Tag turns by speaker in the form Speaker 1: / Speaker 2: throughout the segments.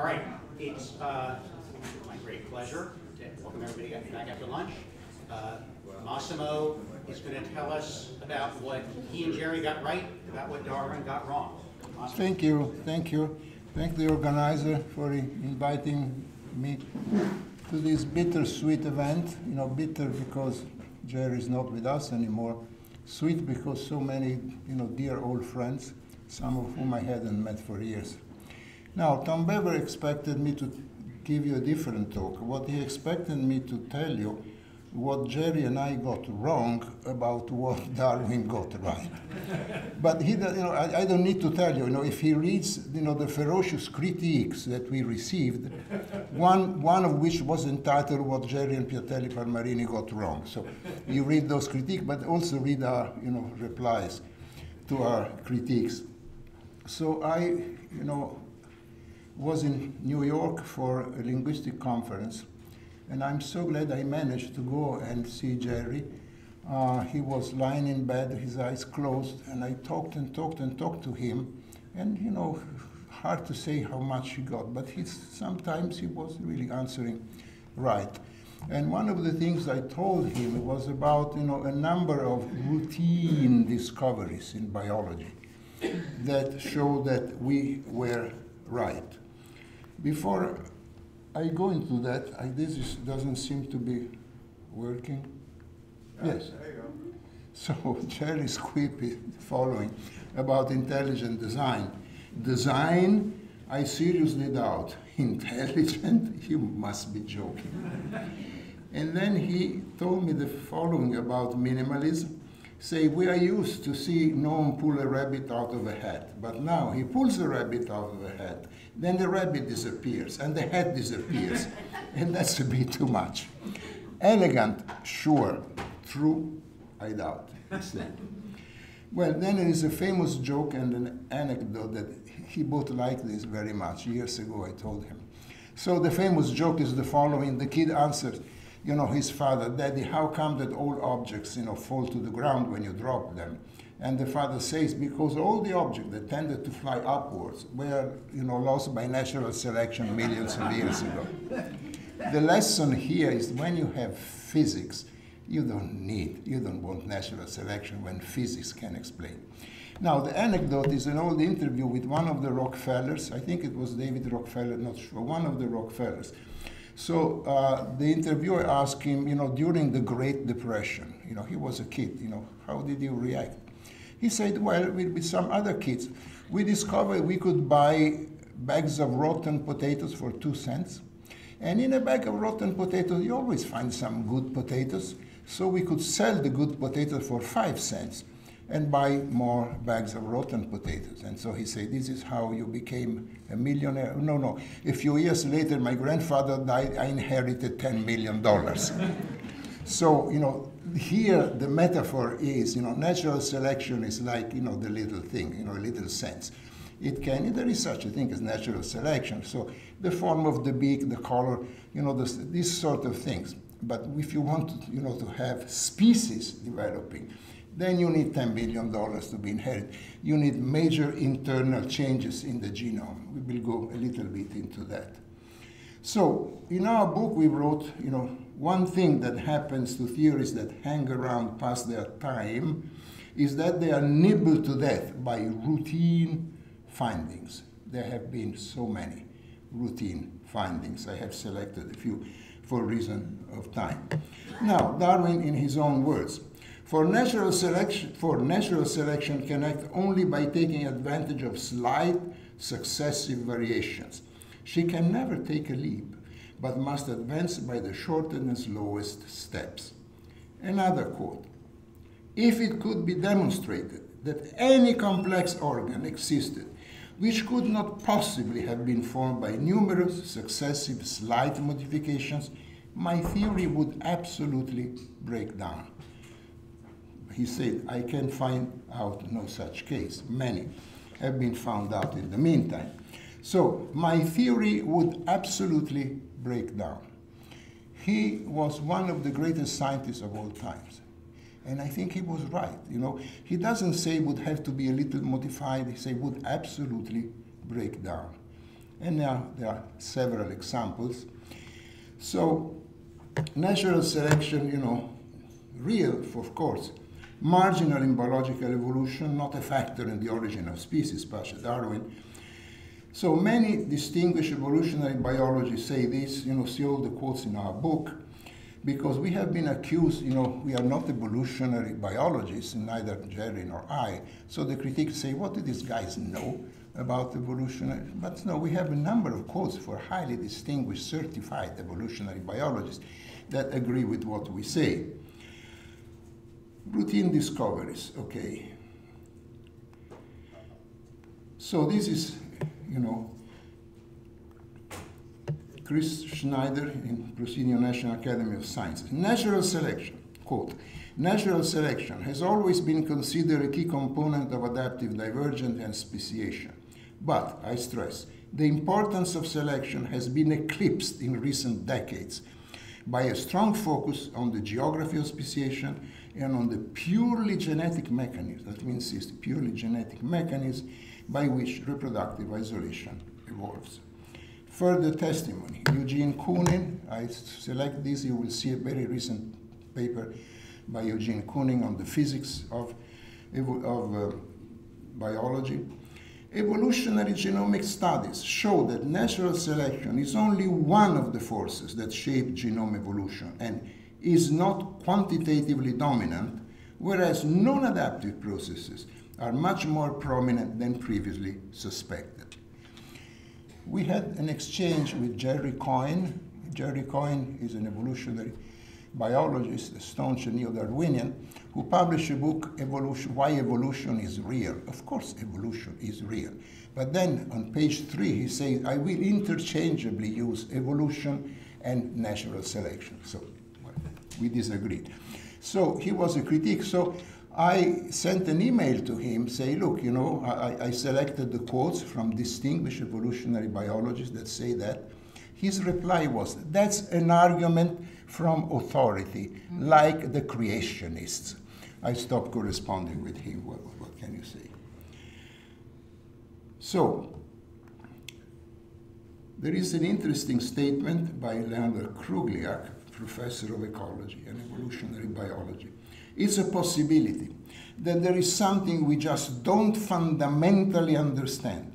Speaker 1: All right, it's uh, my great pleasure to welcome everybody back after lunch. Uh, Massimo is going to tell us about what he and Jerry got right, about what Darwin got wrong. Massimo.
Speaker 2: Thank you, thank you. Thank the organizer for inviting me to this bittersweet event. You know, bitter because Jerry is not with us anymore. Sweet because so many, you know, dear old friends, some of whom I hadn't met for years. Now, Tom Bever expected me to give you a different talk. What he expected me to tell you what Jerry and I got wrong about what Darwin got right. But he, you know, I, I don't need to tell you. You know, if he reads, you know, the ferocious critiques that we received, one one of which was entitled "What Jerry and Piattelli Palmarini Got Wrong." So you read those critiques, but also read our, you know, replies to our critiques. So I, you know, was in New York for a linguistic conference, and I'm so glad I managed to go and see Jerry. Uh, he was lying in bed, his eyes closed, and I talked and talked and talked to him, and you know, hard to say how much he got, but sometimes he was really answering right. And one of the things I told him was about you know a number of routine discoveries in biology that show that we were right. Before I go into that, I, this is, doesn't seem to be working. Ah, yes.
Speaker 3: There you go.
Speaker 2: So Jerry's quip is following about intelligent design. Design, I seriously doubt. Intelligent, you must be joking. and then he told me the following about minimalism. Say, we are used to see Noam pull a rabbit out of a hat, but now he pulls a rabbit out of a hat, then the rabbit disappears, and the hat disappears, and that's a bit too much. Elegant, sure. True, I doubt. he said. Well, then there is a famous joke and an anecdote that he both liked this very much. Years ago, I told him. So the famous joke is the following: the kid answers, you know, his father, "Daddy, how come that all objects, you know, fall to the ground when you drop them?" And the father says, "Because all the objects that tended to fly upwards were, you know, lost by natural selection millions of years ago." the lesson here is when you have physics, you don't need, you don't want natural selection when physics can explain. Now, the anecdote is an old interview with one of the Rockefellers. I think it was David Rockefeller, not sure, one of the Rockefellers. So uh, the interviewer asked him, you know, during the Great Depression, you know, he was a kid, you know, how did you react? He said, well, with, some other kids, we discovered we could buy bags of rotten potatoes for two cents. And in a bag of rotten potatoes, you always find some good potatoes. So we could sell the good potatoes for five cents and buy more bags of rotten potatoes. And so he said, This is how you became a millionaire. No, no. A few years later, my grandfather died, I inherited $10 million. so, you know, here the metaphor is, you know, natural selection is like, you know, the little thing, you know, a little sense. It can, there is such a thing as natural selection. So the form of the beak, the color, you know, this, these sort of things. But if you want, to, you know, to have species developing, then you need $10 billion to be inherited. You need major internal changes in the genome. We will go a little bit into that. So in our book, we wrote, you know, one thing that happens to theories that hang around past their time is that they are nibbled to death by routine findings. There have been so many routine findings. I have selected a few for reason of time. Now, Darwin, in his own words, for natural selection, for natural selection can act only by taking advantage of slight successive variations. She can never take a leap, but must advance by the shortest and slowest steps. Another quote If it could be demonstrated that any complex organ existed which could not possibly have been formed by numerous successive slight modifications, my theory would absolutely break down. He said, I can find out no such case. Many have been found out in the meantime. So my theory would absolutely break down. He was one of the greatest scientists of all times. And I think he was right. You know, he doesn't say would have to be a little modified. He say would absolutely break down. And now there are several examples. So, natural selection, you know, real, of course, marginal in biological evolution, not a factor in the origin of species, Pasha Darwin. So many distinguished evolutionary biologists say this, you know, see all the quotes in our book, because we have been accused, you know, we are not evolutionary biologists, neither Jerry nor I. So the critics say, what do these guys know about evolution? But no, we have a number of quotes for highly distinguished, certified evolutionary biologists that agree with what we say. Routine discoveries, okay. So this is, you know, Chris Schneider in Proceedings National Academy of Sciences. Natural selection, quote, natural selection has always been considered a key component of adaptive divergence and speciation. But, I stress, the importance of selection has been eclipsed in recent decades by a strong focus on the geography of speciation and on the purely genetic mechanism, that means it's purely genetic mechanism by which reproductive isolation evolves. Further testimony, Eugene Koonin, I select this, you will see a very recent paper by Eugene Koonin on the physics of, of uh, biology. Evolutionary genomic studies show that natural selection is only one of the forces that shape genome evolution and is not quantitatively dominant, whereas non-adaptive processes are much more prominent than previously suspected. We had an exchange with Jerry Coyne. Jerry Coyne is an evolutionary biologist, a staunch neo-Darwinian, who published a book, evolution, Why Evolution is Real. Of course, evolution is real. But then on page three, he says, I will interchangeably use evolution and natural selection. So we disagreed. So he was a critic. So I sent an email to him, say, look, you know, I, I selected the quotes from distinguished evolutionary biologists that say that. His reply was, that's an argument from authority, mm-hmm. like the creationists. I stopped corresponding with him. What, what can you say? So, there is an interesting statement by Leonard Kruglyak, professor of ecology and evolutionary biology. It's a possibility that there is something we just don't fundamentally understand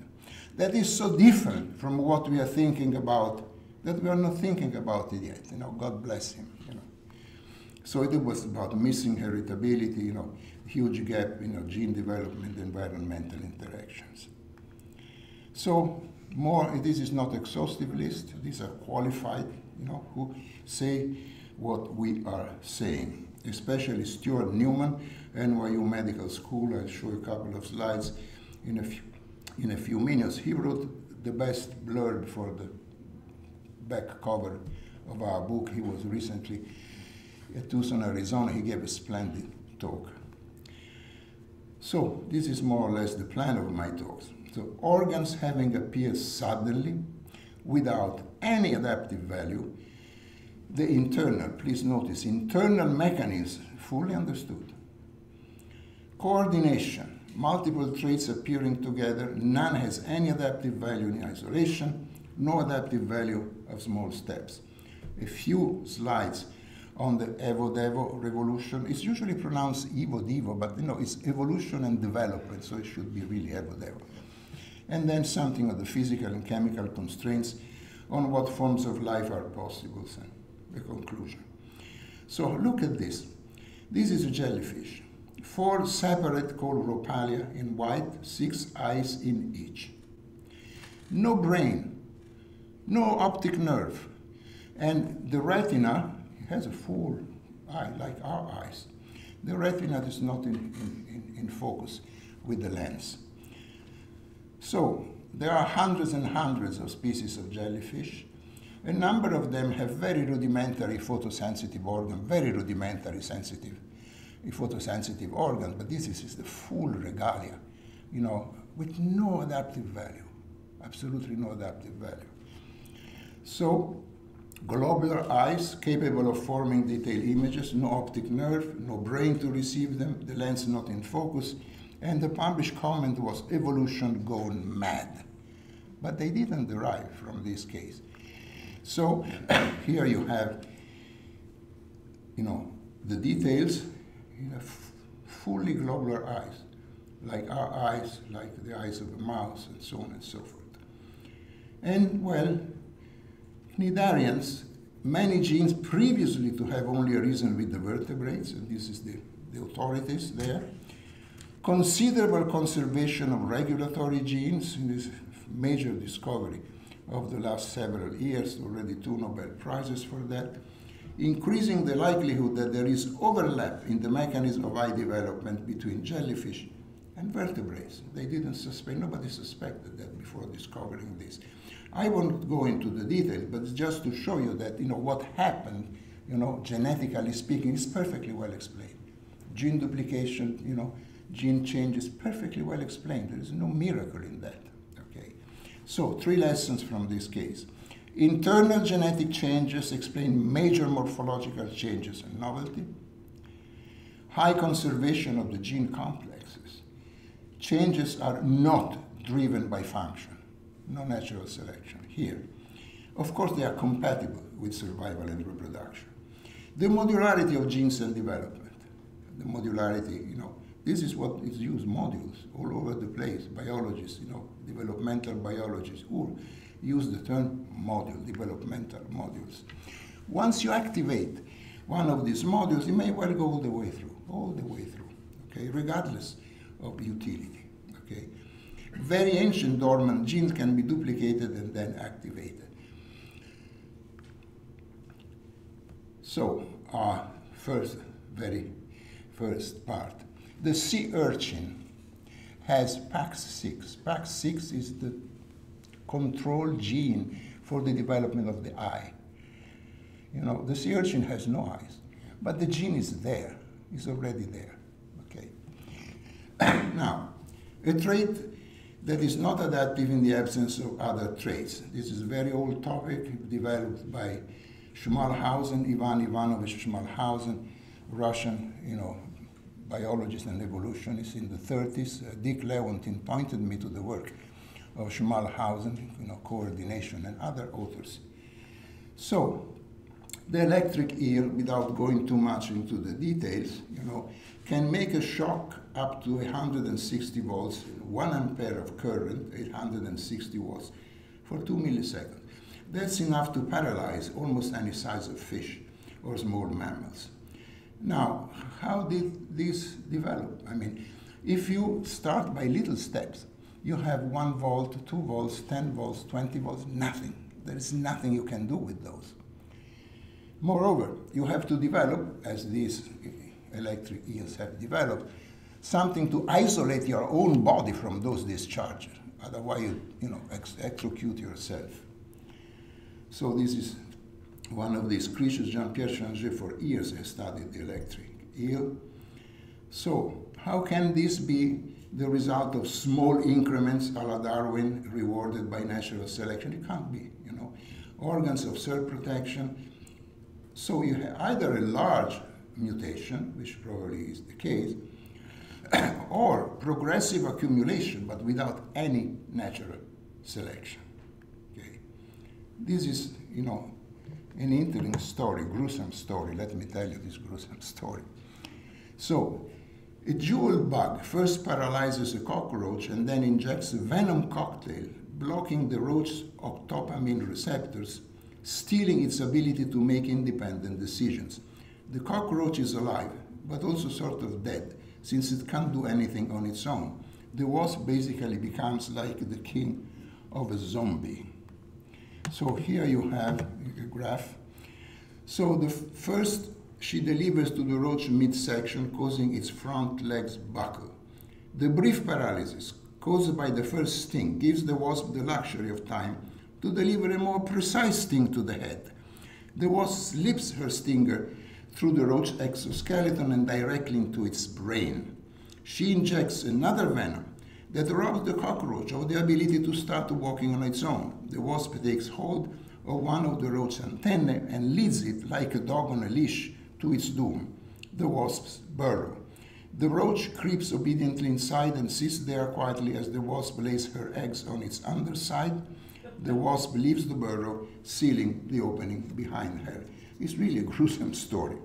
Speaker 2: that is so different from what we are thinking about that we are not thinking about it yet. You know, God bless him. You know. So it was about missing heritability, you know, huge gap, you know, gene development, environmental interactions. So more, this is not exhaustive list. These are qualified, you know, who say what we are saying. Especially Stuart Newman, NYU Medical School. I'll show you a couple of slides in a few, in a few minutes. He wrote the best blurb for the back cover of our book. He was recently at Tucson, Arizona. He gave a splendid talk. So this is more or less the plan of my talks. So organs having appeared suddenly without any adaptive value, the internal, please notice, internal mechanism fully understood. Coordination, multiple traits appearing together, none has any adaptive value in isolation, no adaptive value of small steps. A few slides on the Evo-Devo revolution. It's usually pronounced Evo-Devo, but you know, it's evolution and development, so it should be really Evo-Devo. And then something of the physical and chemical constraints on what forms of life are possible, and the conclusion. So look at this. This is a jellyfish. Four separate called Rhopalia in white, six eyes in each. No brain, no optic nerve. And the retina has a full eye, like our eyes. The retina is not in, in, in focus with the lens. So there are hundreds and hundreds of species of jellyfish. A number of them have very rudimentary photosensitive organ, very rudimentary sensitive, photosensitive organs, but this is the full regalia, you know, with no adaptive value, absolutely no adaptive value. So, globular eyes capable of forming detailed images, no optic nerve, no brain to receive them, the lens not in focus, and the published comment was evolution gone mad. but they didn't derive from this case. So here you have, you know, the details in a fully globular eyes, like our eyes, like the eyes of a mouse, and so on and so forth. And well, cnidarians, many genes previously to have only arisen with the vertebrates, and this is the, the authorities there. Considerable conservation of regulatory genes in this major discovery of the last several years, already two Nobel Prizes for that, increasing the likelihood that there is overlap in the mechanism of eye development between jellyfish and vertebrates. They didn't suspect, nobody suspected that before discovering this. I won't go into the details, but just to show you that, you know, what happened, you know, genetically speaking, is perfectly well explained. Gene duplication, you know, gene change is perfectly well explained. There is no miracle in that, okay? So, three lessons from this case. Internal genetic changes explain major morphological changes and novelty. High conservation of the gene complexes. Changes are not driven by function no natural selection here. Of course, they are compatible with survival and reproduction. The modularity of genes and development, the modularity, you know, this is what is used, modules, all over the place. Biologists, you know, developmental biologists, all use the term module, developmental modules. Once you activate one of these modules, you may well go all the way through, all the way through, okay, regardless of utility, okay very ancient dormant genes can be duplicated and then activated. So, our first, very first part. The sea urchin has PAX6. PAX6 is the control gene for the development of the eye. You know, the sea urchin has no eyes, but the gene is there, it's already there. Okay. now, a trait that is not adaptive in the absence of other traits. This is a very old topic developed by Schmalhausen, Ivan Ivanovich Schmalhausen, Russian, you know, biologist and evolutionist in the 30s. Uh, Dick Lewontin pointed me to the work of Schmalhausen, you know, coordination and other authors. So, the electric eel, without going too much into the details, you know, can make a shock up to 160 volts, 1 ampere of current, 860 watts, for 2 milliseconds. That's enough to paralyze almost any size of fish or small mammals. Now, how did this develop? I mean, if you start by little steps, you have 1 volt, 2 volts, 10 volts, 20 volts, nothing. There is nothing you can do with those. Moreover, you have to develop, as these electric eels have developed, something to isolate your own body from those discharges. Otherwise, you, you know, ex execute yourself. So this is one of these creatures. Jean-Pierre Changeux for years has studied the electric eel. So how can this be the result of small increments a la Darwin rewarded by natural selection? It can't be, you know. Organs of cell protection. So you have either a large mutation, which probably is the case, or progressive accumulation, but without any natural selection. Okay. This is, you know, an interesting story, gruesome story. Let me tell you this gruesome story. So, a jewel bug first paralyzes a cockroach and then injects a venom cocktail, blocking the roach's octopamine receptors, stealing its ability to make independent decisions. The cockroach is alive, but also sort of dead since it can't do anything on its own. The wasp basically becomes like the king of a zombie. So here you have a graph. So the first she delivers to the roach midsection, causing its front legs buckle. The brief paralysis caused by the first sting gives the wasp the luxury of time to deliver a more precise sting to the head. The wasp slips her stinger through the roach exoskeleton and directly into its brain. She injects another venom that robs the cockroach of the ability to start walking on its own. The wasp takes hold of one of the roach's antennae and leads it like a dog on a leash to its doom, the wasp's burrow. The roach creeps obediently inside and sits there quietly as the wasp lays her eggs on its underside. The wasp leaves the burrow, sealing the opening behind her. It's really a gruesome story.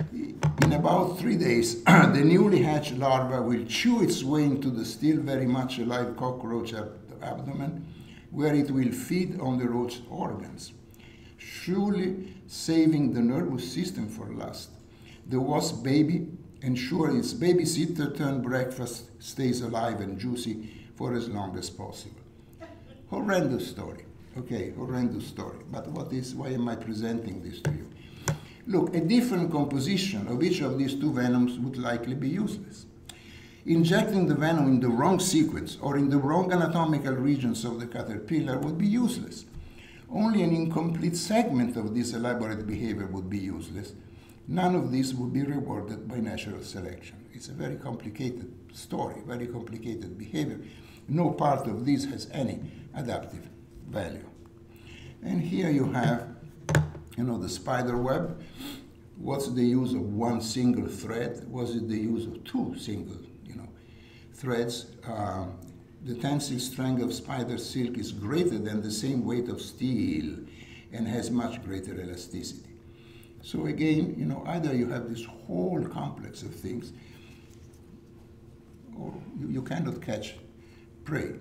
Speaker 2: In about three days, the newly hatched larva will chew its way into the still very much alive cockroach abdomen, where it will feed on the roach's organs, surely saving the nervous system for last. The wasp baby ensure its babysitter turned breakfast stays alive and juicy for as long as possible. Horrendous story. Okay, horrendous story. But what is, why am I presenting this to you? Look, a different composition of each of these two venoms would likely be useless. Injecting the venom in the wrong sequence or in the wrong anatomical regions of the caterpillar would be useless. Only an incomplete segment of this elaborate behavior would be useless. None of this would be rewarded by natural selection. It's a very complicated story, very complicated behavior. No part of this has any adaptive value. And here you have, you know, the spider web. What's the use of one single thread? Was it the use of two single, you know, threads? Um, the tensile strength of spider silk is greater than the same weight of steel and has much greater elasticity. So again, you know, either you have this whole complex of things, or you, you cannot catch prey.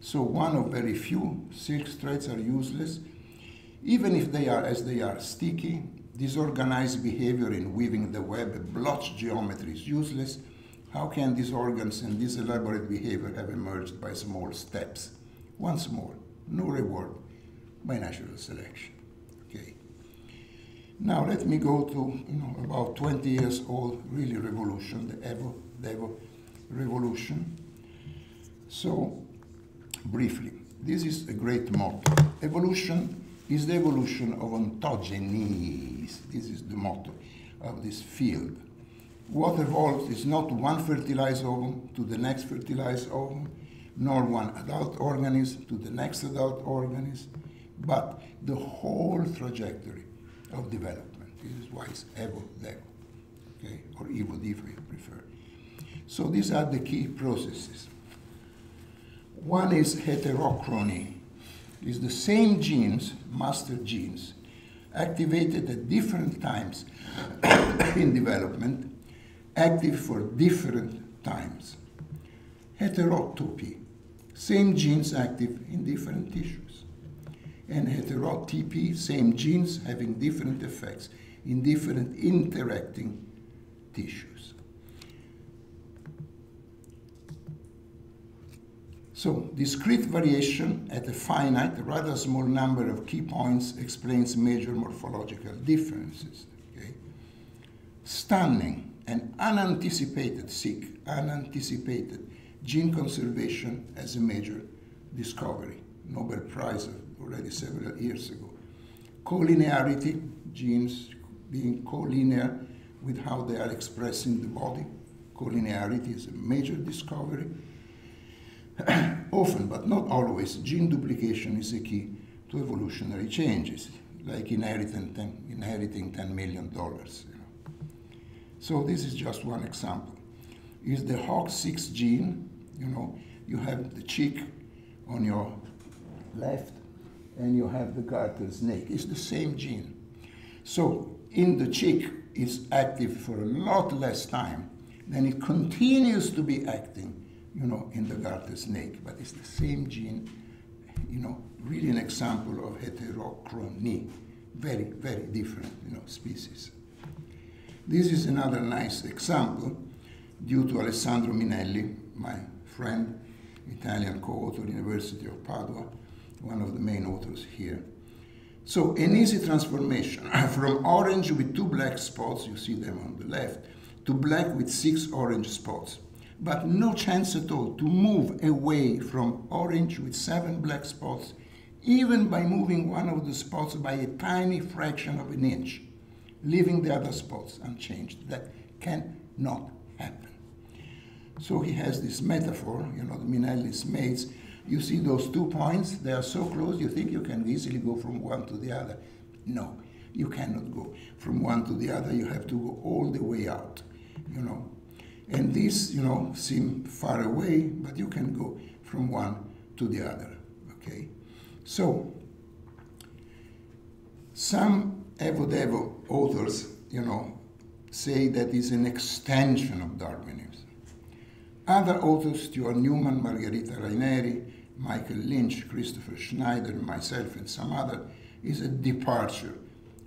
Speaker 2: So one of very few silk threads are useless, even if they are, as they are, sticky, disorganized behavior in weaving the web, blotch geometry is useless. How can these organs and this elaborate behavior have emerged by small steps? Once more, no reward by natural selection. Okay. Now let me go to you know about 20 years old, really revolution, the Evo, the Evo revolution. So briefly. This is a great motto. Evolution is the evolution of ontogenies. This is the motto of this field. What evolves is not one fertilized ovum to the next fertilized ovum, nor one adult organism to the next adult organism, but the whole trajectory of development. This is why it's evo-devo, okay, or evo-div if you prefer. So these are the key processes. One is heterochrony. It's the same genes, master genes, activated at different times in development, active for different times. Heterotopy, same genes active in different tissues. And heterotypy, same genes having different effects in different interacting tissues. So discrete variation at a finite, rather small number of key points explains major morphological differences. Okay? Stunning and unanticipated, sick, unanticipated gene conservation as a major discovery, Nobel Prize already several years ago. Collinearity, genes being collinear with how they are expressed in the body. Collinearity is a major discovery Often, but not always, gene duplication is a key to evolutionary changes, like inheriting 10, inheriting $10 million. You know. So this is just one example. Is the HOX6 gene, you know, you have the chick on your left and you have the garter snake. It's the same gene. So in the chick, it's active for a lot less time, then it continues to be acting you know, in the garter snake, but it's the same gene, you know, really an example of heterochrony, very, very different, you know, species. This is another nice example due to Alessandro Minelli, my friend, Italian co-author, University of Padua, one of the main authors here. So an easy transformation from orange with two black spots, you see them on the left, to black with six orange spots but no chance at all to move away from orange with seven black spots, even by moving one of the spots by a tiny fraction of an inch, leaving the other spots unchanged. That cannot happen. So he has this metaphor, you know, the Minelli's mates. You see those two points, they are so close, you think you can easily go from one to the other. No, you cannot go from one to the other. You have to go all the way out, you know. And these, you know, seem far away, but you can go from one to the other, okay? So, some Evo-Devo authors, you know, say that is an extension of Darwinism. Other authors, Stuart Newman, Margherita Raineri, Michael Lynch, Christopher Schneider, myself, and some other, is a departure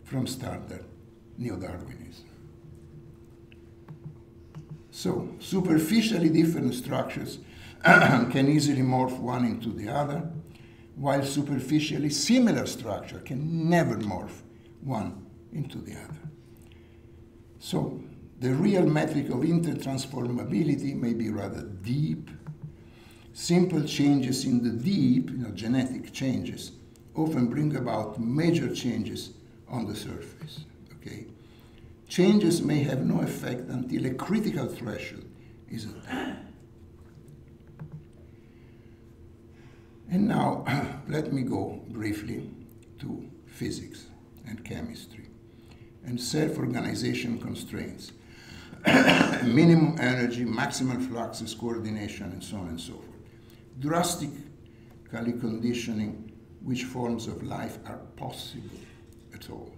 Speaker 2: from standard neo-Darwinism. So, superficially different structures can easily morph one into the other, while superficially similar structure can never morph one into the other. So, the real metric of intertransformability may be rather deep. Simple changes in the deep, you know, genetic changes, often bring about major changes on the surface. Okay? Changes may have no effect until a critical threshold is attained. And now, let me go briefly to physics and chemistry and self-organization constraints. minimum energy, maximal fluxes, coordination, and so on and so forth. Drastically conditioning which forms of life are possible at all.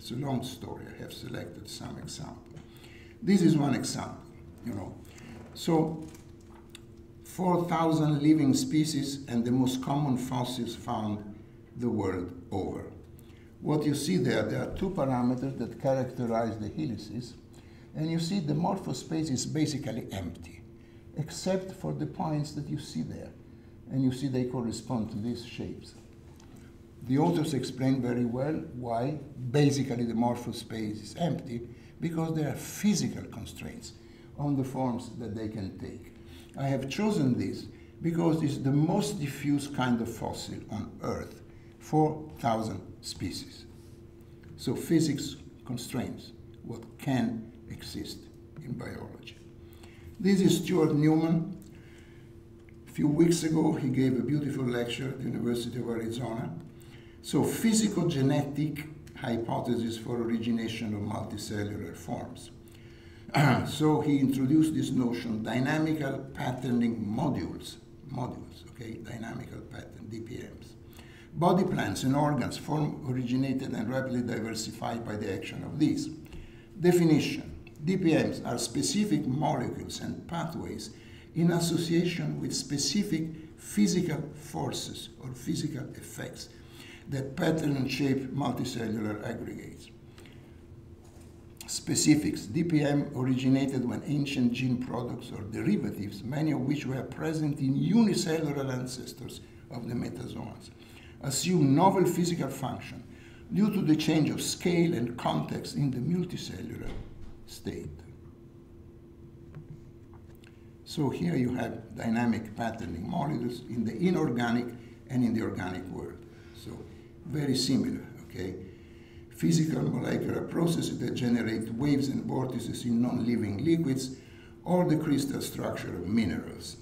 Speaker 2: It's a long story. I have selected some example. This is one example, you know. So 4,000 living species and the most common fossils found the world over. What you see there, there are two parameters that characterize the helices, and you see the morphospace is basically empty, except for the points that you see there. And you see they correspond to these shapes. The authors explain very well why basically the morphospace is empty, because there are physical constraints on the forms that they can take. I have chosen this because it's the most diffuse kind of fossil on Earth, 4,000 species. So physics constrains what can exist in biology. This is Stuart Newman. A few weeks ago, he gave a beautiful lecture at the University of Arizona. So physical-genetic hypothesis for origination of multicellular forms. so he introduced this notion, dynamical patterning modules, modules, okay, dynamical pattern, DPMs. Body plans and organs form originated and rapidly diversified by the action of these. Definition. DPMs are specific molecules and pathways in association with specific physical forces or physical effects that pattern and shape multicellular aggregates specifics. DPM originated when ancient gene products or derivatives, many of which were present in unicellular ancestors of the metazoans, assume novel physical function due to the change of scale and context in the multicellular state. So here you have dynamic patterning molecules in the inorganic and in the organic world. Very similar, okay? physical molecular processes that generate waves and vortices in non-living liquids, or the crystal structure of minerals.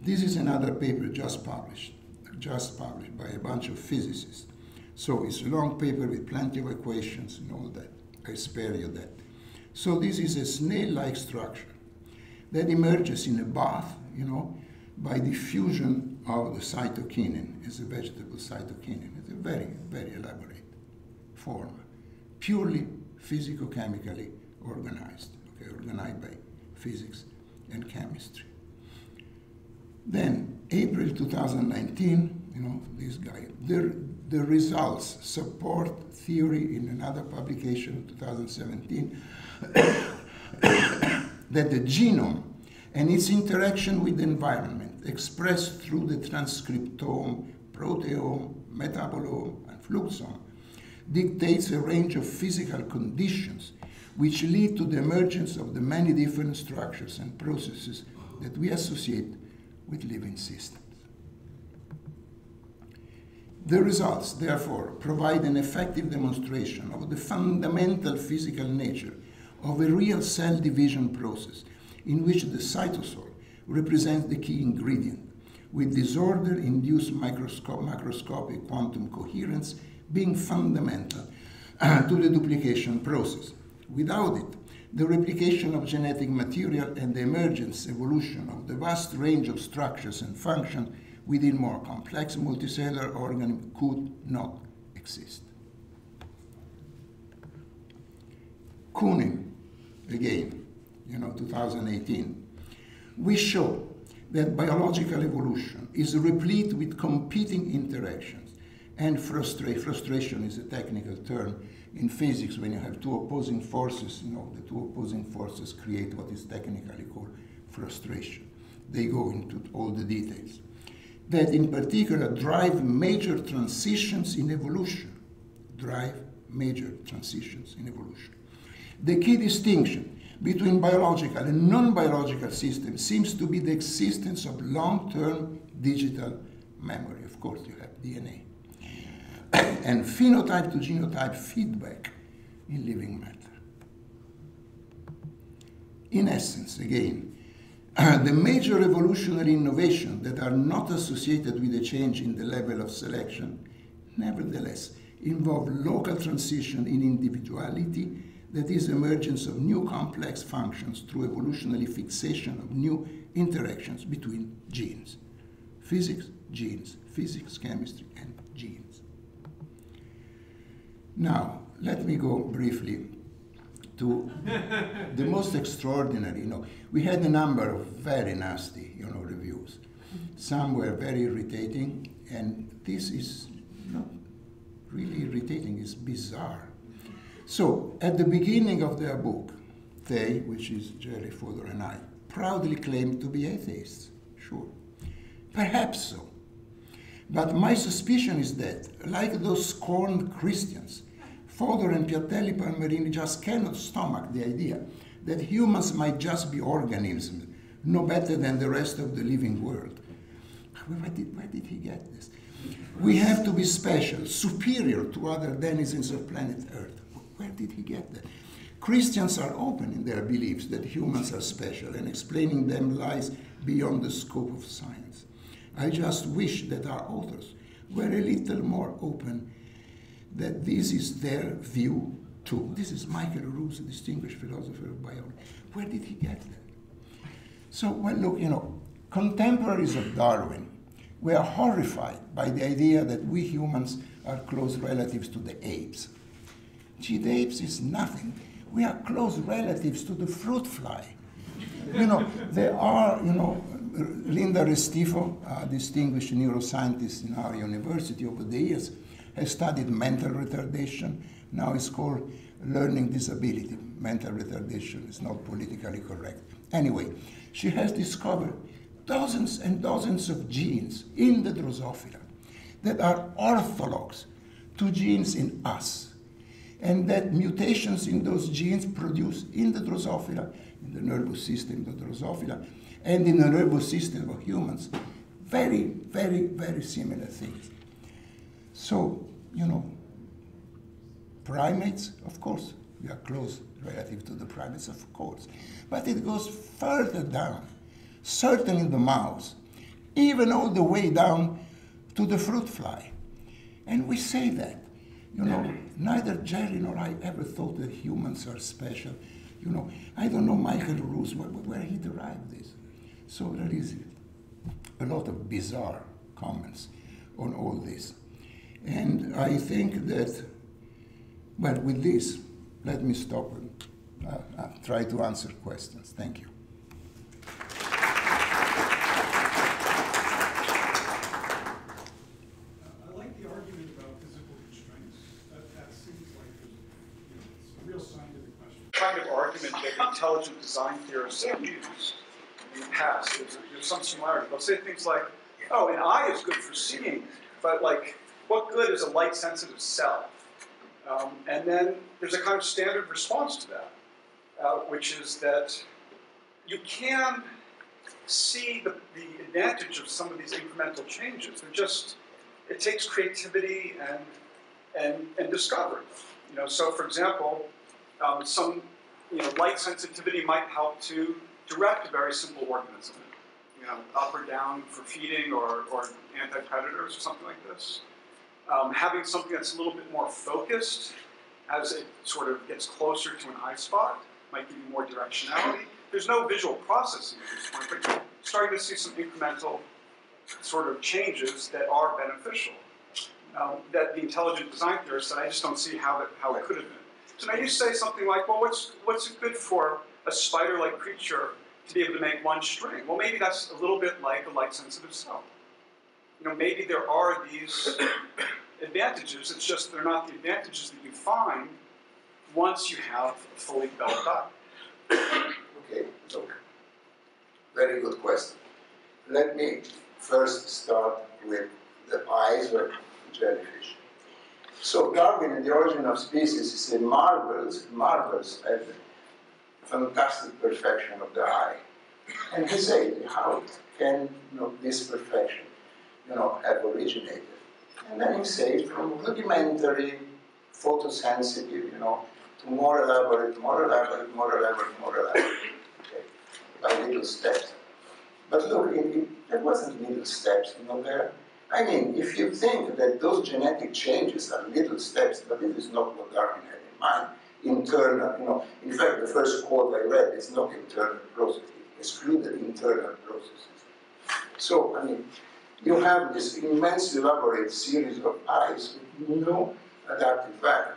Speaker 2: This is another paper just published, just published by a bunch of physicists. So it's a long paper with plenty of equations and all that. I spare you that. So this is a snail-like structure that emerges in a bath, you know, by diffusion of the cytokinin. It's a vegetable cytokinin. It's a very, very elaborate form, purely physico-chemically organized, okay, organized by physics and chemistry. Then, April 2019, you know, this guy, the, the results support theory in another publication, 2017, that the genome and its interaction with the environment expressed through the transcriptome, proteome, metabolome, and fluxome dictates a range of physical conditions which lead to the emergence of the many different structures and processes that we associate with living systems. The results, therefore, provide an effective demonstration of the fundamental physical nature of a real cell division process in which the cytosol represents the key ingredient, with disorder-induced macroscopic quantum coherence being fundamental uh, to the duplication process. Without it, the replication of genetic material and the emergence, evolution of the vast range of structures and functions within more complex multicellular organisms could not exist. Koonin, again, you know, 2018, we show that biological evolution is replete with competing interactions and frustra- frustration is a technical term in physics when you have two opposing forces, you know, the two opposing forces create what is technically called frustration. They go into all the details. That in particular drive major transitions in evolution. Drive major transitions in evolution. The key distinction between biological and non-biological systems seems to be the existence of long-term digital memory. Of course, you have DNA. and phenotype to genotype feedback in living matter. In essence, again, uh, the major evolutionary innovations that are not associated with a change in the level of selection, nevertheless, involve local transition in individuality that is emergence of new complex functions through evolutionary fixation of new interactions between genes. Physics, genes, physics, chemistry, and genes. Now, let me go briefly to the most extraordinary, you know, we had a number of very nasty, you know, reviews. Some were very irritating, and this is not really irritating, it's bizarre. So, at the beginning of their book, they, which is Jerry Fodor and I, proudly claim to be atheists. Sure. Perhaps so. But my suspicion is that, like those scorned Christians, Fodor and Piattelli Palmarini just cannot stomach the idea that humans might just be organisms, no better than the rest of the living world. Where did, where did he get this? We have to be special, superior to other denizens of planet Earth. Where did he get that? Christians are open in their beliefs that humans are special, and explaining them lies beyond the scope of science. I just wish that our authors were a little more open that this is their view too. This is Michael Ruse, a distinguished philosopher of biology. Where did he get that? So, well, look, you know, contemporaries of Darwin were horrified by the idea that we humans are close relatives to the apes. Gee, the apes is nothing. We are close relatives to the fruit fly. You know, there are, you know, Linda Restifo, a distinguished neuroscientist in our university over the years, has studied mental retardation. Now it's called learning disability. Mental retardation is not politically correct. Anyway, she has discovered dozens and dozens of genes in the Drosophila that are orthologs to genes in us. And that mutations in those genes produce in the Drosophila, in the nervous system of the Drosophila, and in the nervous system of humans, very, very, very similar things. So, you know, primates, of course, we are close relative to the primates, of course. But it goes further down, certainly in the mouse, even all the way down to the fruit fly. And we say that. You know, neither Jerry nor I ever thought that humans are special. You know, I don't know Michael where, where he derived this. So there is a lot of bizarre comments on all this. And I think that, well, with this, let me stop and uh, uh, try to answer questions. Thank you.
Speaker 3: I like the argument about physical constraints. That, that seems like you know, it's a real scientific question.
Speaker 4: kind of argument that intelligent design theorists have used in the past. There's, there's some similarity. They'll say things like, oh, an eye is good for seeing, but like, what good is a light sensitive cell? Um, and then there's a kind of standard response to that, uh, which is that you can see the, the advantage of some of these incremental changes. They're just, it takes creativity and, and, and discovery. You know, so for example, um, some you know, light sensitivity might help to direct a very simple organism, you know, up or down for feeding or, or anti-predators or something like this. Um, having something that's a little bit more focused as it sort of gets closer to an eye spot might give you more directionality. There's no visual processing at this point, but you're starting to see some incremental sort of changes that are beneficial. Um, that the intelligent design theorist said, I just don't see how it, how it could have been. So now you say something like, well, what's, what's it good for a spider-like creature to be able to make one string? Well, maybe that's a little bit like a light-sensitive cell. You know, maybe there are these advantages, it's just they're not the advantages that you find once you have a fully developed eye.
Speaker 2: Okay, look, very good question. Let me first start with the eyes of jellyfish. So Darwin in The Origin of Species, is said marvels, marvels at fantastic perfection of the eye. And he said, how can you know, this perfection you know, have originated? And then he said, from rudimentary, photosensitive, you know, to more elaborate, more elaborate, more elaborate, more elaborate, okay, by little steps. But look, it, it, there wasn't little steps, you know, there. I mean, if you think that those genetic changes are little steps, but it is not what Darwin had in mind. Internal, you know, in fact, the first quote I read is not internal process, it excluded internal processes. So, I mean, you have this immensely elaborate series of eyes with no adaptive value.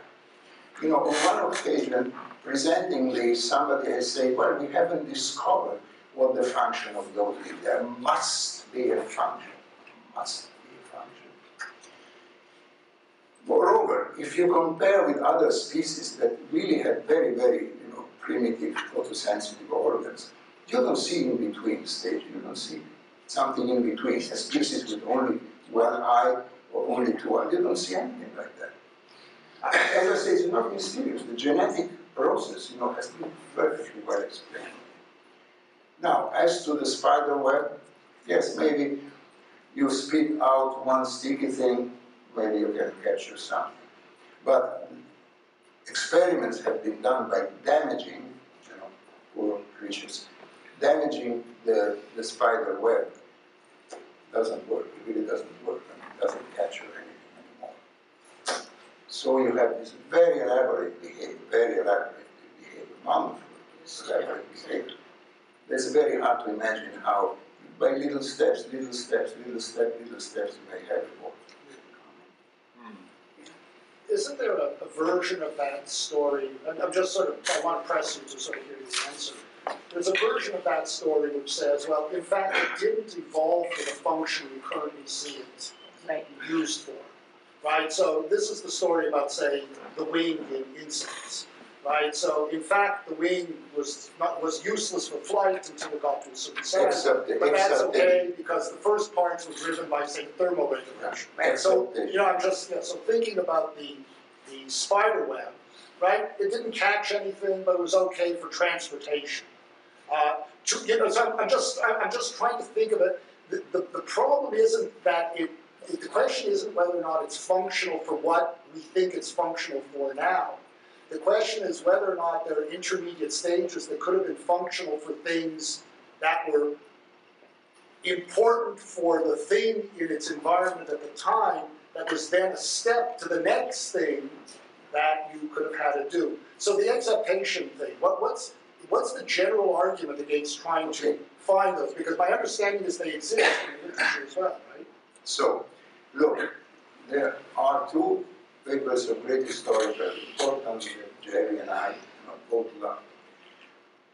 Speaker 2: You know, on one occasion, presenting this, somebody has said, well, we haven't discovered what the function of those is. There must be a function. Must be a function. Moreover, if you compare with other species that really have very, very you know, primitive photosensitive organs, you don't see in between stage, you don't see something in between, a species with only one eye or only two eyes, you don't see anything like that. As I say, it's not mysterious. The genetic process, you know, has been perfectly well explained. Now, as to the spider web, yes, maybe you spit out one sticky thing, maybe you can capture something. But experiments have been done by damaging, you know, poor creatures, damaging the, the spider web. Doesn't work, it really doesn't work, and it doesn't capture anything anymore. So you have this very elaborate behavior, very elaborate behavior, wonderful, elaborate behavior. It's very hard to imagine how, by little steps, little steps, little steps, little steps, you may have evolved.
Speaker 5: Isn't there a, a version of that story? I'm, I'm just sort of, I want to press you to sort of hear the answer. There's a version of that story which says, well, in fact, it didn't evolve for the function we currently see it used for, right? So this is the story about, say, the wing in insects, right? So in fact, the wing was not, was useless for flight until it got to a certain size.
Speaker 2: Except,
Speaker 5: But that's okay, because the first parts were driven by, say, thermal regulation. And so, you know, I'm just, yeah, so thinking about the, the spider web, right? It didn't catch anything, but it was okay for transportation. Uh, to, you know, so I'm, I'm just, I'm, I'm just trying to think of it. The, the, the problem isn't that it, the question isn't whether or not it's functional for what we think it's functional for now. The question is whether or not there are intermediate stages that could have been functional for things that were important for the thing in its environment at the time that was then a step to the next thing that you could have had to do. So the exaptation thing, what, what's, what's the general argument against trying to find those? Because my understanding is they exist in the literature as well, right?
Speaker 2: So, look, there are two papers of great historical importance that Jerry and I both love.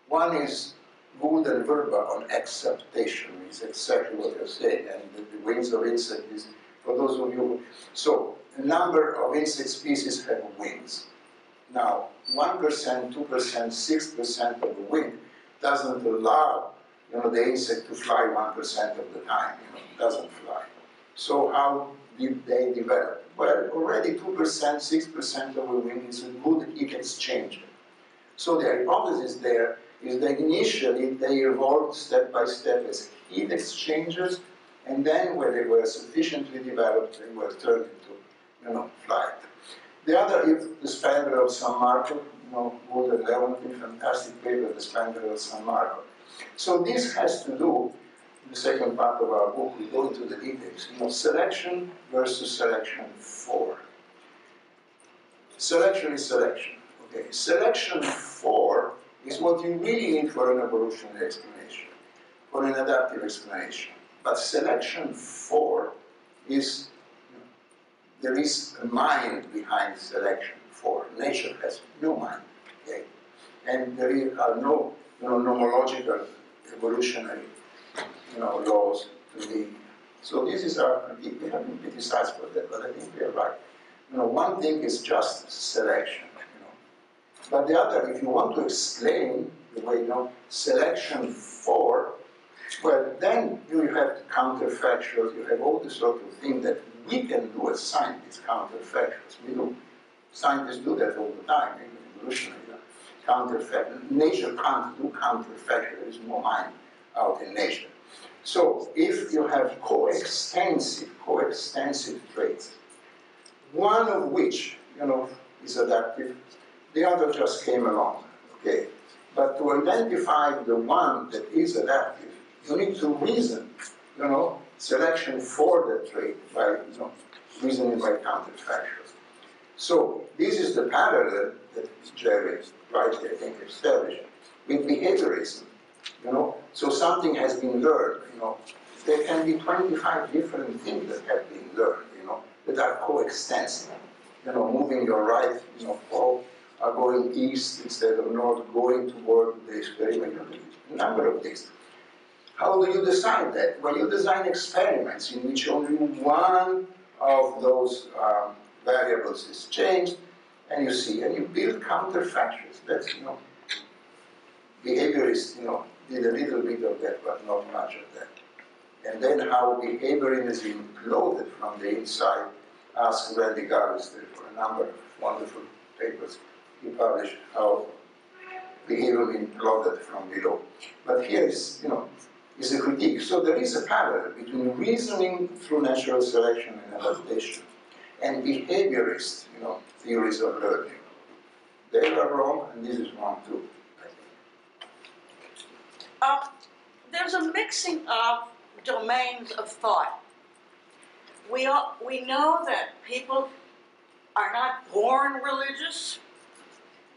Speaker 2: One is Gould and Vrba on exaptation, is exactly what you're saying, and the, the wings of insect is, for those of you, so a number of insect species have wings. Now, 1%, 2%, 6% of the wing doesn't allow you know, the insect to fly 1% of the time, you know, it doesn't fly. So how did they develop? Well, already 2%, 6% of the wing is a good exchanger. So the hypothesis there is that initially they evolved step by step as heat exchangers, and then when they were sufficiently developed, they were turned into, you know, flight. The other is the Spandrel of San Marco, you know, Gould and Lewontin, fantastic paper, the Spandrel of San Marco. So this has to do, the second part of our book, we go into the details, you know, selection versus selection for. Selection is selection, okay? Selection for is what you really need for an evolutionary explanation, for an adaptive explanation. But selection four is there is a mind behind selection four. Nature has no mind. Okay? And there are uh, no you know, nomological evolutionary you know, laws to the so this is our we have been criticized for that, but I think we are right. You know, one thing is just selection, you know. But the other, if you want to explain the way you know selection for, well, then you have counterfactuals, you have all the sort of thing that we can do as scientists, counterfactuals. We do. Scientists do that all the time, even evolutionary. Counterfactual. Nature can't do counterfactual. There is no mind out in nature. So if you have coextensive, coextensive traits, one of which, you know, is adaptive, the other just came along, okay? But to identify the one that is adaptive, you need to reason, you know, selection for the trait by, you know, reasoning by counterfactuals. So this is the parallel that Jerry rightly, I think, established with behaviorism. You know, so something has been learned. You know, there can be 25 different things that have been learned. You know, that are coextensive. You know, moving your right, you know, all are going east instead of north, going toward the experiment. Number of things. How do you decide that? Well, you design experiments in which only one of those um, variables is changed, and you see, and you build counterfactuals. That's, you know, behaviorists, you know, did a little bit of that, but not much of that. And then how behaviorism is imploded from the inside, ask Randy Gallistel for a number of wonderful papers he published, how behavior imploded from below. But here is, you know, is a critique. So there is a parallel between reasoning through natural selection and adaptation and behaviorist, you know, theories of learning. They are wrong, and this is wrong too.
Speaker 6: Uh, there's a mixing of domains of thought. We, all, we know that people are not born religious,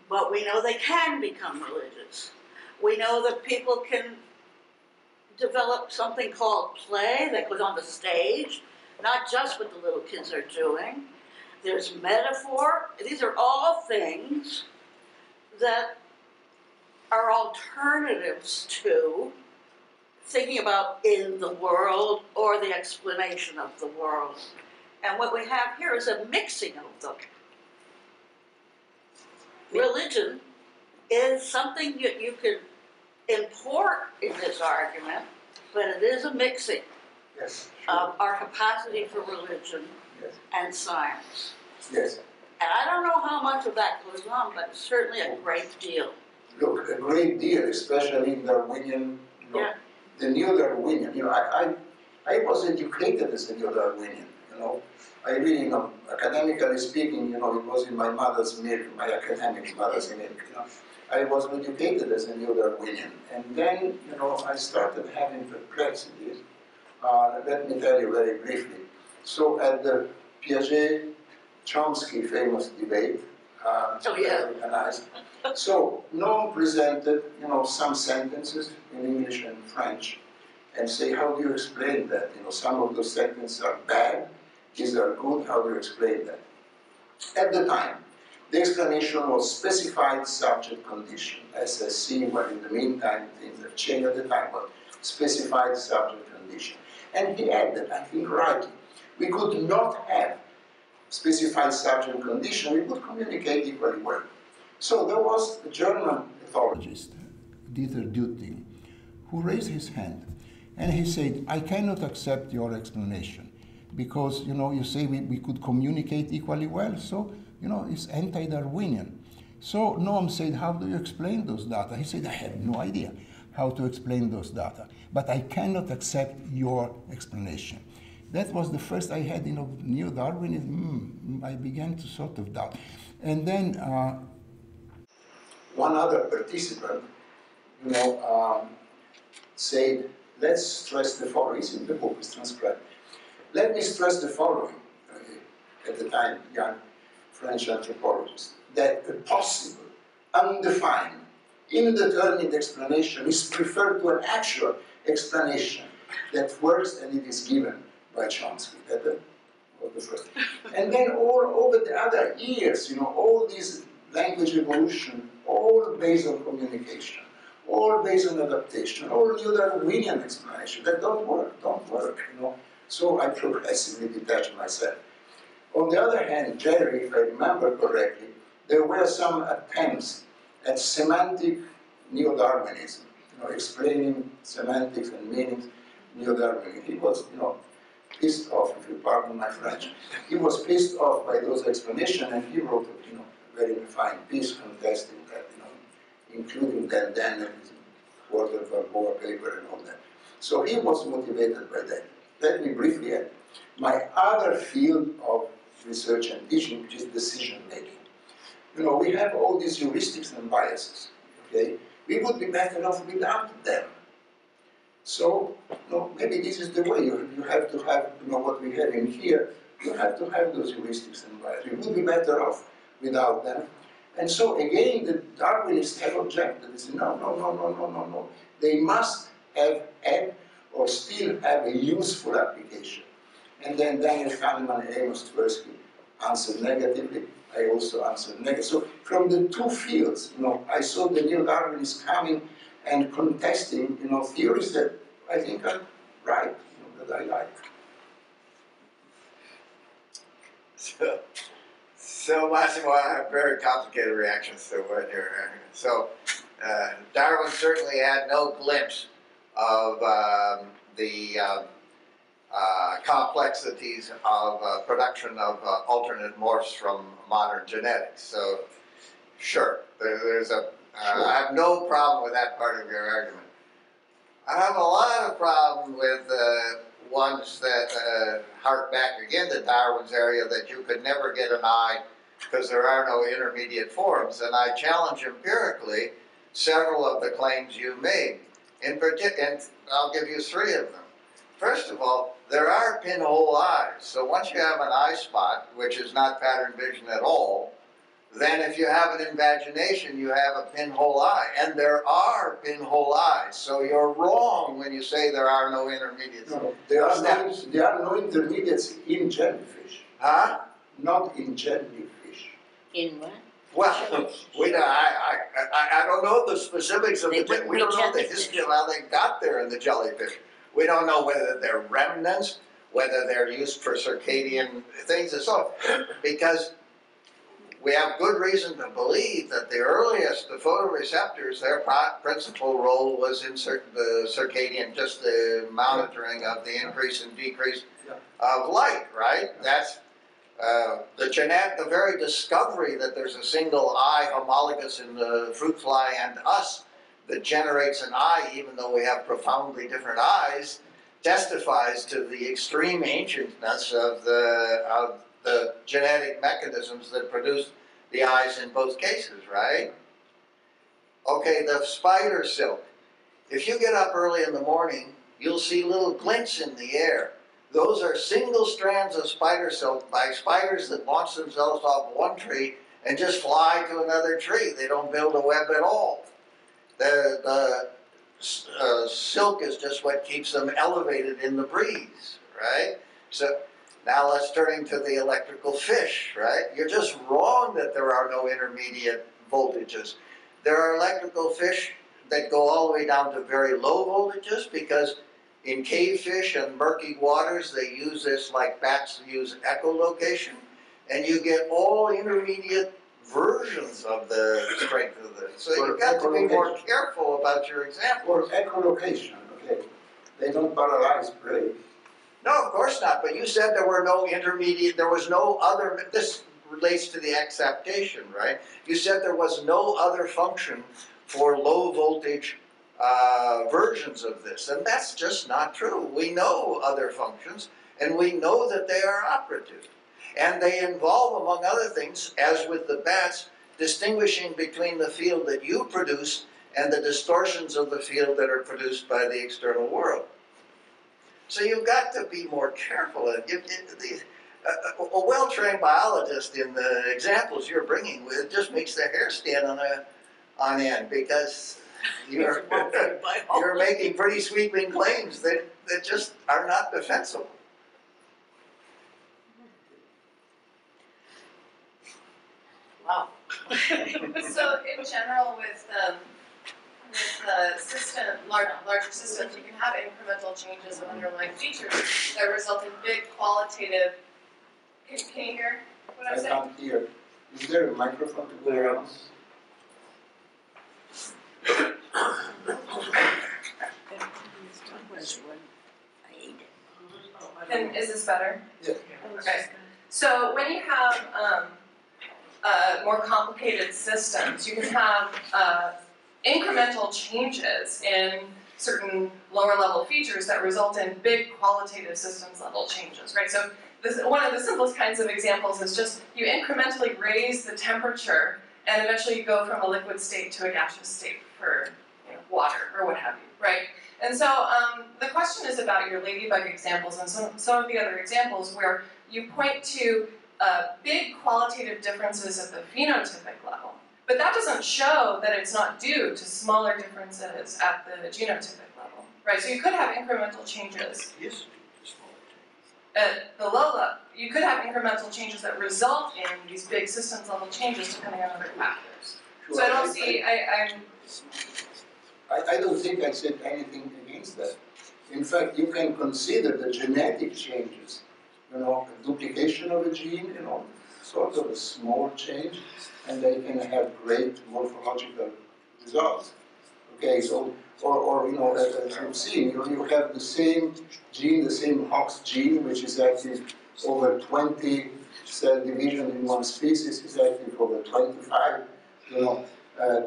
Speaker 6: but we know they can become religious. We know that people can develop something called play that goes on the stage, not just what the little kids are doing. There's metaphor. These are all things that are alternatives to thinking about in the world or the explanation of the world. And what we have here is a mixing of them. Religion is something that you can import in this argument, but it is a mixing
Speaker 2: Yes.
Speaker 6: of our capacity for religion
Speaker 2: Yes.
Speaker 6: and science.
Speaker 2: Yes.
Speaker 6: And I don't know how much of that goes on, but certainly a great deal.
Speaker 2: Look, a great deal, especially in Darwinian, you know,
Speaker 6: Yeah.
Speaker 2: the neo Darwinian. You know, I, I, I was educated as a neo Darwinian. You know, I really, you know, academically speaking, you know, it was in my mother's milk, my academic mother's milk. You know, I was educated as a neo Darwinian, and then, you know, I started having perplexities. Uh, let me tell you very briefly. So at the Piaget Chomsky famous debate, uh,
Speaker 6: Oh, yeah.
Speaker 2: organized. So Noam presented, you know, some sentences in English and French, and say, how do you explain that? You know, some of those sentences are bad, these are good. How do you explain that? At the time, the explanation was specified subject condition (SSC). Well, in the meantime, things have changed at the time, but specified subject condition. And he added, I think rightly, we could not have specified subject condition, we could communicate equally well. So there was a German ethologist, Dieter Dütting, who raised his hand and he said, I cannot accept your explanation because, you know, you say we, we could communicate equally well, so, you know, it's anti-Darwinian. So Noam said, how do you explain those data? He said, I have no idea how to explain those data, but I cannot accept your explanation. That was the first I had, you know, neo-Darwinism. Mm, I began to sort of doubt. And then uh, one other participant, you know, um, said, let's stress the following. It's in the book, it's transcribed. Let me stress the following, uh, at the time, young French anthropologist, that a possible, undefined, indeterminate explanation is preferred to an actual explanation that works and it is given by. That the, was the first. And then all over the other years, you know, all these language evolution, all based on communication, all based on adaptation, all new Darwinian explanation that don't work, don't work, you know. So I progressively detached myself. On the other hand, Jerry, if I remember correctly, there were some attempts at semantic neo-Darwinism, you know, explaining semantics and meanings neo-Darwinism. He was, you know, pissed off, if you pardon my French. He was pissed off by those explanations, and he wrote, you know, very fine piece contesting that, you know, including Dan Dan Walter Balboa paper and all that. So he was motivated by that. Let me briefly add. My other field of research and teaching, which is decision making. You know, we have all these heuristics and biases, okay? We would be better off without them. So, you know, maybe this is the way. You, you have to have, you know, what we have in here, you have to have those heuristics and biases. We would be better off without them. And so again, the Darwinists have objected. They say, no, no, no, no, no, no, no. They must have had or still have a useful application. And then Daniel Kahneman and Amos Tversky answered negatively. I also answered negative. So from the two fields, you know, I saw the neo-Darwinists coming and contesting, you know, theories that I think are right, you know, that I like.
Speaker 7: So, so Massimo, I have very complicated reactions to what you're. So, uh, Darwin certainly had no glimpse of um, the um, uh, complexities of uh, production of uh, alternate morphs from modern genetics. So, sure, there, there's a. Uh, I have no problem with that part of your argument. I have a lot of problem with uh, ones that uh, hark back again to Darwin's area that you could never get an eye because there are no intermediate forms. And I challenge empirically several of the claims you made. In particular, I'll give you three of them. First of all, there are pinhole eyes. So once you have an eye spot, which is not pattern vision at all, then if you have an imagination, you have a pinhole eye. And there are pinhole eyes. So you're wrong when you say there are no intermediates.
Speaker 2: No, there are no, there are no intermediates in jellyfish,
Speaker 7: Huh?
Speaker 2: not in jellyfish.
Speaker 6: In what?
Speaker 7: Well, we don't, I, I, I, I don't know the specifics of
Speaker 6: They
Speaker 7: the, we don't know the history of how they got there in the jellyfish. We don't know whether they're remnants, whether they're used for circadian things and so on, because we have good reason to believe that the earliest, the photoreceptors, their principal role was in cir- the circadian, just the monitoring of the increase and decrease of light, right? That's uh, the genet, the very discovery that there's a single eye homologous in the fruit fly and us that generates an eye, even though we have profoundly different eyes, testifies to the extreme ancientness of the of the genetic mechanisms that produce the eyes in both cases, right? Okay, the spider silk. If you get up early in the morning, you'll see little glints in the air. Those are single strands of spider silk by spiders that launch themselves off one tree and just fly to another tree. They don't build a web at all. The, the uh, silk is just what keeps them elevated in the breeze, right? So now let's turn to the electrical fish, right? You're just wrong that there are no intermediate voltages. There are electrical fish that go all the way down to very low voltages because in cave fish and murky waters, they use this like bats use echolocation, and you get all intermediate versions of the strength of this. So you've got to be more careful about your example.
Speaker 2: Or echolocation, okay? They don't paralyze prey.
Speaker 7: No, of course not, but you said there were no intermediate, there was no other, this relates to the exaptation, right? You said there was no other function for low voltage uh, versions of this, and that's just not true. We know other functions, and we know that they are operative. And they involve, among other things, as with the bats, distinguishing between the field that you produce and the distortions of the field that are produced by the external world. So you've got to be more careful. And you, you- the, a, a well-trained biologist in the examples you're bringing with just makes their hair stand on a on end because you're,
Speaker 6: It's one foot by all.
Speaker 7: you're making pretty sweeping claims that, that just are not defensible.
Speaker 6: Wow.
Speaker 8: So in general, with um, with the system, large larger systems, you can have incremental changes of underlying features that result in big qualitative. Can, can you hear what I'm
Speaker 2: I
Speaker 8: saying?
Speaker 2: can't hear. Is there a microphone to go around?
Speaker 8: And is this better?
Speaker 2: Yeah.
Speaker 8: Okay. So when you have um, uh, more complicated systems, you can have uh, incremental changes in certain lower level features that result in big qualitative systems level changes, right? So this, one of the simplest kinds of examples is just you incrementally raise the temperature and eventually you go from a liquid state to a gaseous state for you know, water or what have you, right? And so um, the question is about your ladybug examples and some, some of the other examples where you point to uh, big qualitative differences at the phenotypic level. But that doesn't show that it's not due to smaller differences at the genotypic level, right? So you could have incremental changes
Speaker 7: Yes.
Speaker 8: at the low level. You could have incremental changes that result in these big systems level changes depending on other factors. So I don't see, I, I'm,
Speaker 2: I, I don't think I said anything against that. In fact, you can consider the genetic changes, you know, duplication of a gene, you know, sort of a small change, and they can have great morphological results. Okay, so, or, or, you know, as, as you've seen, you, you have the same gene, the same Hox gene, which is active over twenty cell division in one species, is active over twenty-five, you know, uh,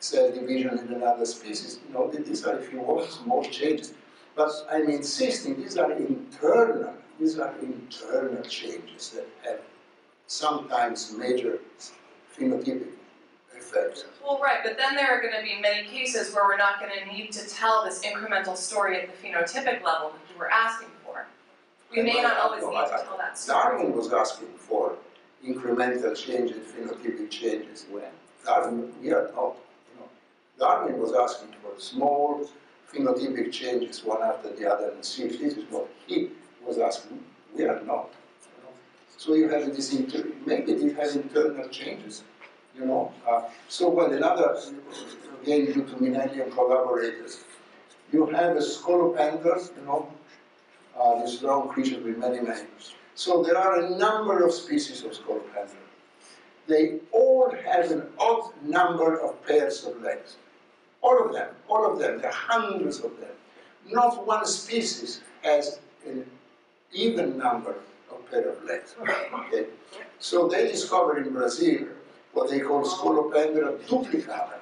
Speaker 2: cell division in another species. You know, these are, if you want, small changes. But I'm insisting, these are internal, these are internal changes that have sometimes major phenotypic effects.
Speaker 8: well, right, but then there are gonna be many cases where we're not gonna need to tell this incremental story at the phenotypic level that you were asking for. We may not always need to tell that story.
Speaker 2: Darwin was asking for incremental changes, phenotypic changes. When Darwin, we are not. You know, Darwin was asking for small phenotypic changes, one after the other, and see if this is what he was asking. We are not. So you have this inter- maybe it has internal changes. You know. Uh, so well, another again due to Minelli and collaborators, you have a scolopendra, you know, uh, this long creature with many names. So there are a number of species of scolopendra. They all have an odd number of pairs of legs. All of them, all of them, there are hundreds of them. Not one species has an even number pair of legs. Okay? So they discovered in Brazil what they call Scolopendra duplicata.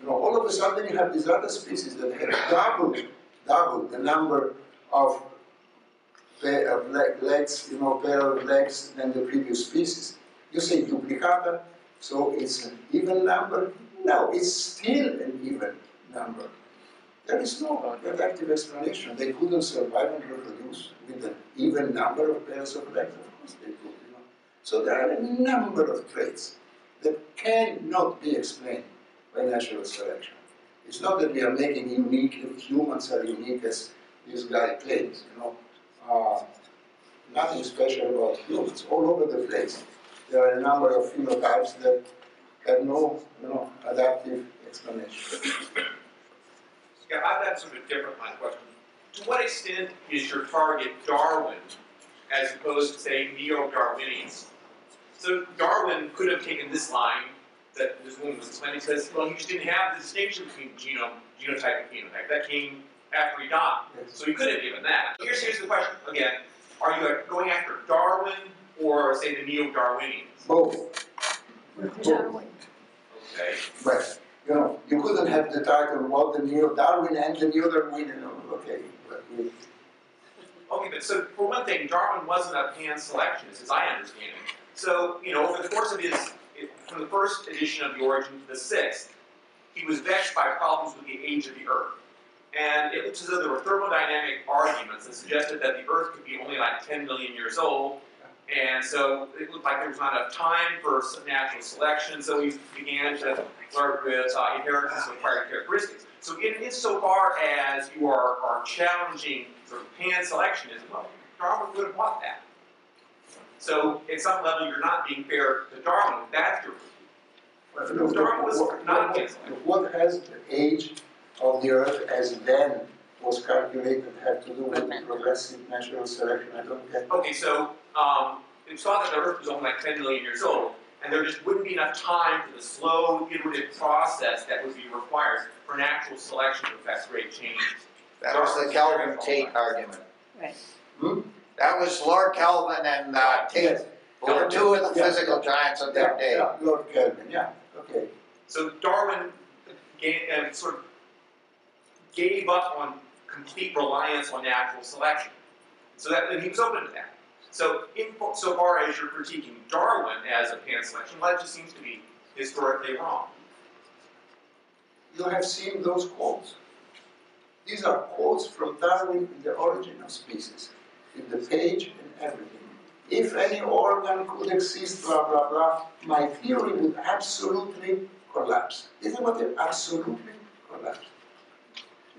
Speaker 2: You know, all of a sudden you have these other species that have doubled, doubled the number of pair of leg, legs, you know, pair of legs than the previous species. You say duplicata, so it's an even number? No, it's still an even number. There is no effective explanation. They couldn't survive and reproduce with an even number of pairs of legs. Of course they could, you know. So there are a number of traits that cannot be explained by natural selection. It's not that we are making unique, humans are unique as this guy claims, you know. Uh, nothing special about humans, all over the place. There are a number of phenotypes that have no, you know, adaptive explanation.
Speaker 9: Yeah, I've got sort of a different kind of question. To what extent is your target Darwin as opposed to, say, neo-Darwinians? So Darwin could have taken this line that this woman was explaining, says, well, he just didn't have the distinction between genome, genotype and phenotype. That came after he died. So he could have given that. Here's, here's the question, again. Are you going after Darwin or, say, the neo-Darwinians?
Speaker 2: Both. Both.
Speaker 9: Okay.
Speaker 2: But, you know, you couldn't have the title, what the Neo Darwin and the Neo Darwin, you okay. But
Speaker 9: Okay, but so for one thing, Darwin wasn't a pan-selectionist, as I understand it. So, you know, over the course of his, from the first edition of the Origin to the sixth, he was vexed by problems with the age of the Earth. And it looks as though there were thermodynamic arguments that suggested that the Earth could be only like 10 million years old, And so it looked like there was not enough time for natural selection, so we began to flirt with uh, inheritance of acquired characteristics. So in insofar as you are, are challenging sort of pan-selectionism, well, Darwin would have bought that. So at some level, you're not being fair to Darwin, that's your Darwin was
Speaker 2: what-
Speaker 9: not
Speaker 2: what- What has the age of the earth as then was calculated have to do with progressive natural selection? I don't get.
Speaker 9: Okay, so, um, it's thought that the Earth was only like ten million years old, and there just wouldn't be enough time for the slow iterative process that would be required for natural selection to affect great changes.
Speaker 7: That was the Kelvin Tait argument.
Speaker 6: Right.
Speaker 2: Hmm?
Speaker 7: That was Lord Kelvin and uh, Tait, who were two of the
Speaker 2: Yeah.
Speaker 7: physical giants of their
Speaker 2: Yeah,
Speaker 7: day.
Speaker 2: yeah, Lord Kelvin, yeah, okay.
Speaker 9: So Darwin gave, uh, sort of gave up on complete reliance on natural selection. So that, and he was open to that. So in, so far as you're critiquing Darwin as a pan-selection, well, that just seems to be historically wrong.
Speaker 2: You have seen those quotes. These are quotes from Darwin in the origin of species, in the page and everything. If any organ could exist, blah, blah, blah, my theory would absolutely collapse. Isn't what they absolutely collapse?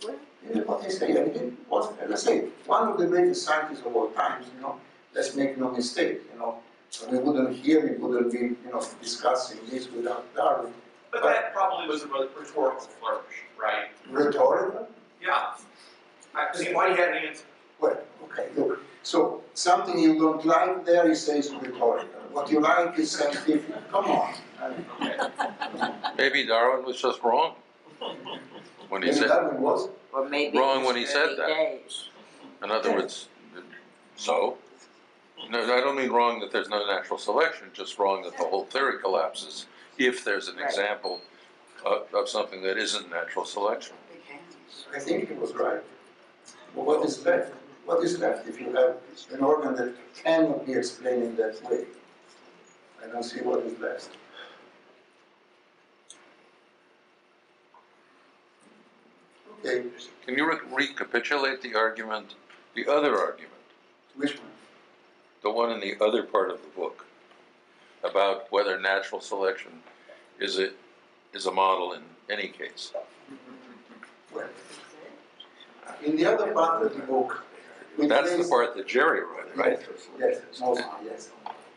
Speaker 2: This is what they say, and it was, as I say, one of the greatest scientists of all times, you know, let's make no mistake, you know. So we wouldn't hear, we wouldn't be, you know, discussing this without Darwin.
Speaker 9: But that probably was a rhetorical flourish, right?
Speaker 2: Rhetorical?
Speaker 9: Yeah. I see why you had an answer.
Speaker 2: Well, okay, look, so something you don't like there, he says rhetorical. What you like is scientific, come on.
Speaker 10: Maybe Darwin was just wrong. When he
Speaker 2: Maybe
Speaker 10: said,
Speaker 2: Darwin was,
Speaker 6: Or maybe
Speaker 10: Wrong
Speaker 6: in
Speaker 10: when he said
Speaker 6: early
Speaker 10: that.
Speaker 6: days.
Speaker 10: in other words, so? No, I don't mean wrong that there's no natural selection, just wrong that the whole theory collapses if there's an
Speaker 6: Right.
Speaker 10: example of, of something that isn't natural selection.
Speaker 2: I think he was right. But what is left? What is left if you have an organ that cannot be explained in that way? I don't see what is left. Okay,
Speaker 10: Can you re- recapitulate the argument, the other argument,
Speaker 2: which one?
Speaker 10: the one in the other part of the book, about whether natural selection is a, is a model in any case? Mm-hmm.
Speaker 2: Well, in the other part of the book,
Speaker 10: That's the part that Jerry wrote, right?
Speaker 2: Yes, mostly, yes.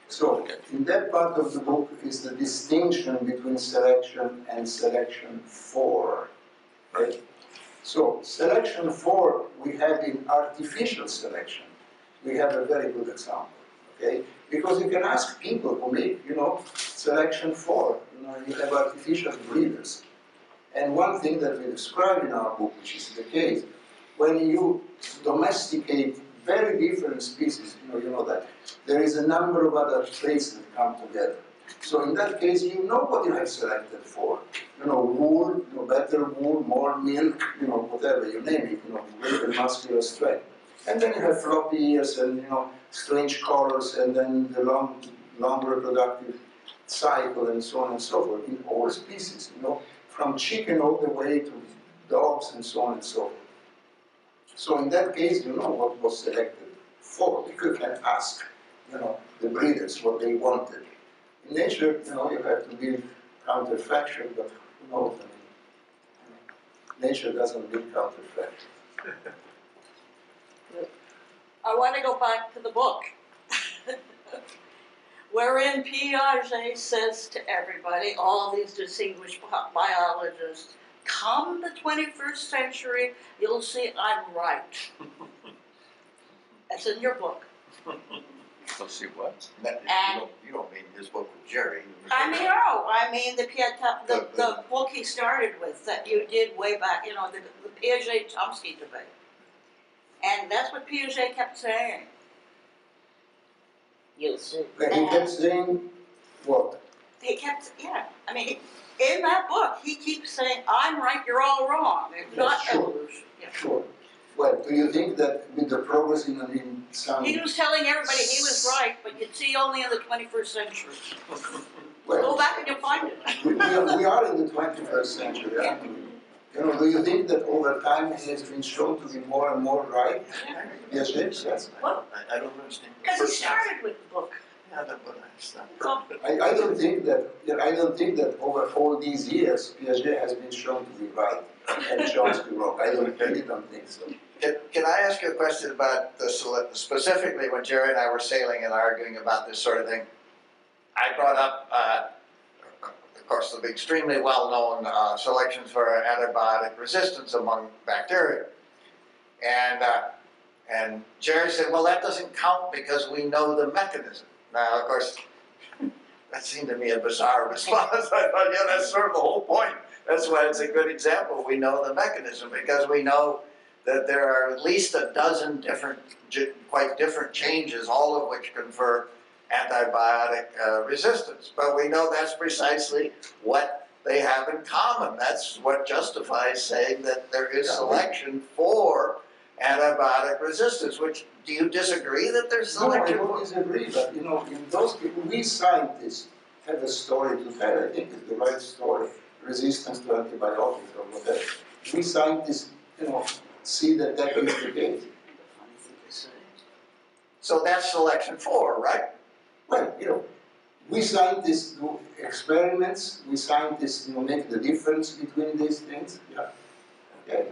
Speaker 2: So, in that part of the book is the distinction between selection and selection for, right? So, selection four we have in artificial selection, we have a very good example, okay? Because you can ask people who make, you know, selection four. you know, you have artificial breeders. And one thing that we describe in our book, which is the case, when you domesticate very different species, you know, you know that, there is a number of other traits that come together. So in that case, you know what you have selected for. You know, wool, you know, better wool, more milk, you know, whatever, you name it, you know, greater muscular strength. And then you have floppy ears and, you know, strange colors and then the long, long reproductive cycle and so on and so forth in all species, you know, from chicken all the way to dogs and so on and so forth. So in that case, you know what was selected for, you can ask, you know, the breeders what they wanted. In nature, you know, you have to be counterfactual, but who knows, I mean, nature doesn't be counterfactual.
Speaker 6: I want to go back to the book. Wherein Piaget says to everybody, all these distinguished biologists, come the 21st century, you'll see I'm right. That's in your book.
Speaker 10: Let's see what?
Speaker 7: That-
Speaker 6: And-
Speaker 7: You don't, you don't mean his book with Jerry. you mean-
Speaker 6: I mean, no, I mean the Piet, the, the book he started with that you did way back, you know, the, the Piaget-Chomsky debate. And that's what Piaget kept saying. You'll see.
Speaker 2: But he kept saying, what?
Speaker 6: He kept, yeah, I mean, in that book, he keeps saying, I'm right, you're all wrong, it's not
Speaker 2: Yes, sure.
Speaker 6: evolution. Yeah.
Speaker 2: Sure. Well, do you think that with the progress in, in some,
Speaker 6: He was telling everybody he was right, but you'd see only in the twenty-first century. Go back and you'll find it.
Speaker 2: we, we are, we are in the twenty-first century, aren't we? You know, do you think that over time it has been shown to be more and more right? Yes, yes, yes.
Speaker 6: Well,
Speaker 7: I, I don't understand.
Speaker 6: because he started with the book.
Speaker 7: Yeah, that- but it's
Speaker 2: I, I don't think that, I don't think that over all these years, Piaget has been shown to be right and shown to be wrong. I don't, I really don't think so.
Speaker 7: Can, can I ask you a question about the, specifically when Jerry and I were sailing and arguing about this sort of thing? I brought up, uh, of course, the extremely well-known uh, selections for antibiotic resistance among bacteria. And, uh, and Jerry said, well, that doesn't count because we know the mechanism. Now, of course, that seemed to me a bizarre response. I thought, yeah, that's sort of the whole point. That's why it's a good example. We know the mechanism because we know that there are at least a dozen different, quite different changes, all of which confer antibiotic uh, resistance. But we know that's precisely what they have in common. That's what justifies saying that there is selection for antibiotic resistance. Which do you disagree that there's selection?
Speaker 2: No, I don't disagree, but you know, in those people, we scientists have a story to tell. I think it's the right story, resistance to antibiotics or whatever. We scientists, you know, see that that is the case.
Speaker 7: So that's selection four, right?
Speaker 2: Well, you know, we scientists do experiments, we scientists, you know, make the difference between these things, yeah. Okay,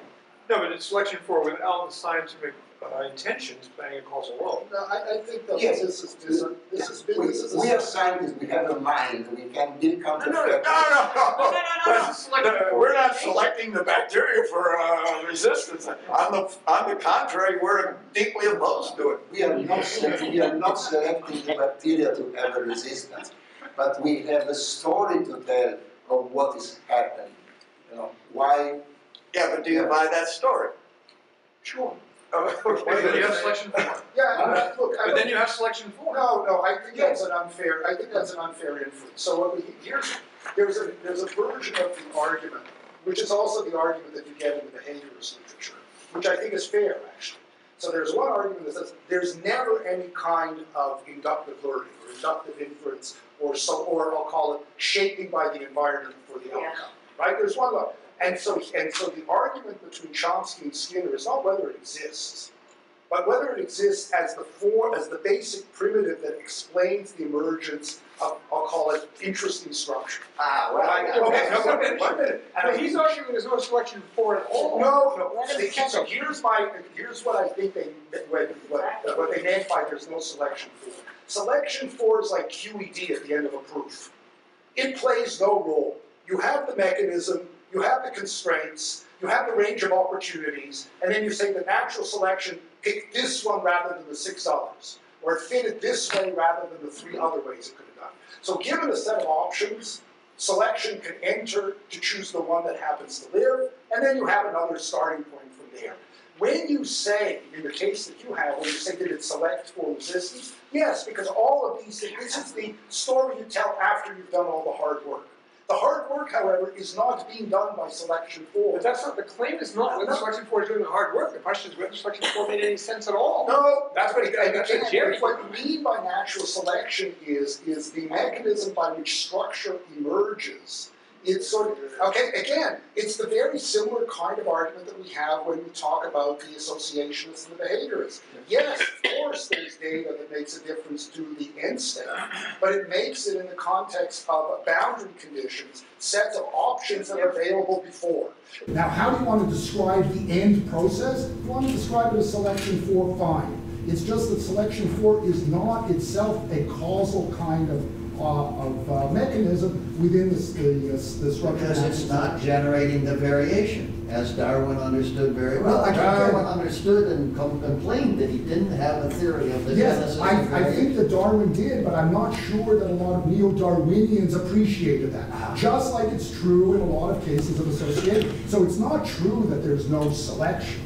Speaker 11: No, but it's selection four without the scientific uh, intentions playing a causal role.
Speaker 5: No, I, I think that
Speaker 2: Yes.
Speaker 5: this is, this is, this is,
Speaker 2: we,
Speaker 5: this is.
Speaker 2: we are scientists, we have a mind, we can build
Speaker 7: No,
Speaker 2: counterfactuals.
Speaker 7: no, no,
Speaker 6: no, no, no.
Speaker 7: But, uh, We're not selecting the bacteria for uh, resistance. On the, on the contrary, we're deeply opposed to it.
Speaker 2: We are not, se- we are not selecting the bacteria to have a resistance, but we have a story to tell of what is happening. You know, why,
Speaker 7: Yeah, but do you buy that story?
Speaker 2: sure.
Speaker 11: Oh, but then you have selection for.
Speaker 5: Yeah, I- look, I
Speaker 11: But then
Speaker 5: don't,
Speaker 11: you have selection for.
Speaker 5: no, no, I think that's an unfair, I think that's an unfair inference. So what we, here's, there's a, there's a version of the argument, which is also the argument that you get in the behaviorist literature, which I think is fair, actually. So there's one argument that says there's never any kind of inductive learning or inductive inference or so, or I'll call it shaping by the environment for the
Speaker 6: Yeah.
Speaker 5: outcome, right? There's one law. And so, and so the argument between Chomsky and Skinner is not whether it exists, but whether it exists as the form, as the basic primitive that explains the emergence of, I'll call it, interesting structure.
Speaker 7: Ah, well, I got
Speaker 5: Okay, no, one minute, one minute.
Speaker 11: No, he's arguing there's no selection for at all.
Speaker 5: No, no,
Speaker 6: Let him
Speaker 5: so here's my, here's what I think they, what, what, what they meant by there's no selection for. Selection for is like QED at the end of a proof. It plays no role. You have the mechanism, you have the constraints, you have the range of opportunities, and then you say the natural selection picked this one rather than the six others. Or it fitted this way rather than the three other ways it could have done. So given a set of options, selection can enter to choose the one that happens to live, and then you have another starting point from there. When you say, in the case that you have, when you say did it select for resistance, yes, because all of these this is the story you tell after you've done all the hard work. The hard work, however, is not being done by selection four.
Speaker 11: But that's not, the claim is not whether selection four is doing the hard work, the question is whether selection four made any sense at all.
Speaker 5: No,
Speaker 11: That's what,
Speaker 5: and
Speaker 11: that's what Jerry.
Speaker 5: what you mean by natural selection is, is the mechanism by which structure emerges. It's sort of, okay, again, it's the very similar kind of argument that we have when we talk about the associationists and the behaviorists. Yes, of course, there's data that makes a difference to the end state, but it makes it in the context of boundary conditions, sets of options that are available before.
Speaker 12: Now, how do you want to describe the end process? You want to describe it as selection for, fine. It's just that selection for is not itself a causal kind of, of uh, mechanism within the, the, uh, the structure.
Speaker 13: Because it's not generating the variation, as Darwin understood very well.
Speaker 12: Well, I-
Speaker 13: Darwin understood and com- complained that he didn't have a theory of the
Speaker 12: Yes, I, I think that Darwin did, but I'm not sure that a lot of neo-Darwinians appreciated that. Just like it's true in a lot of cases of association. So it's not true that there's no selection.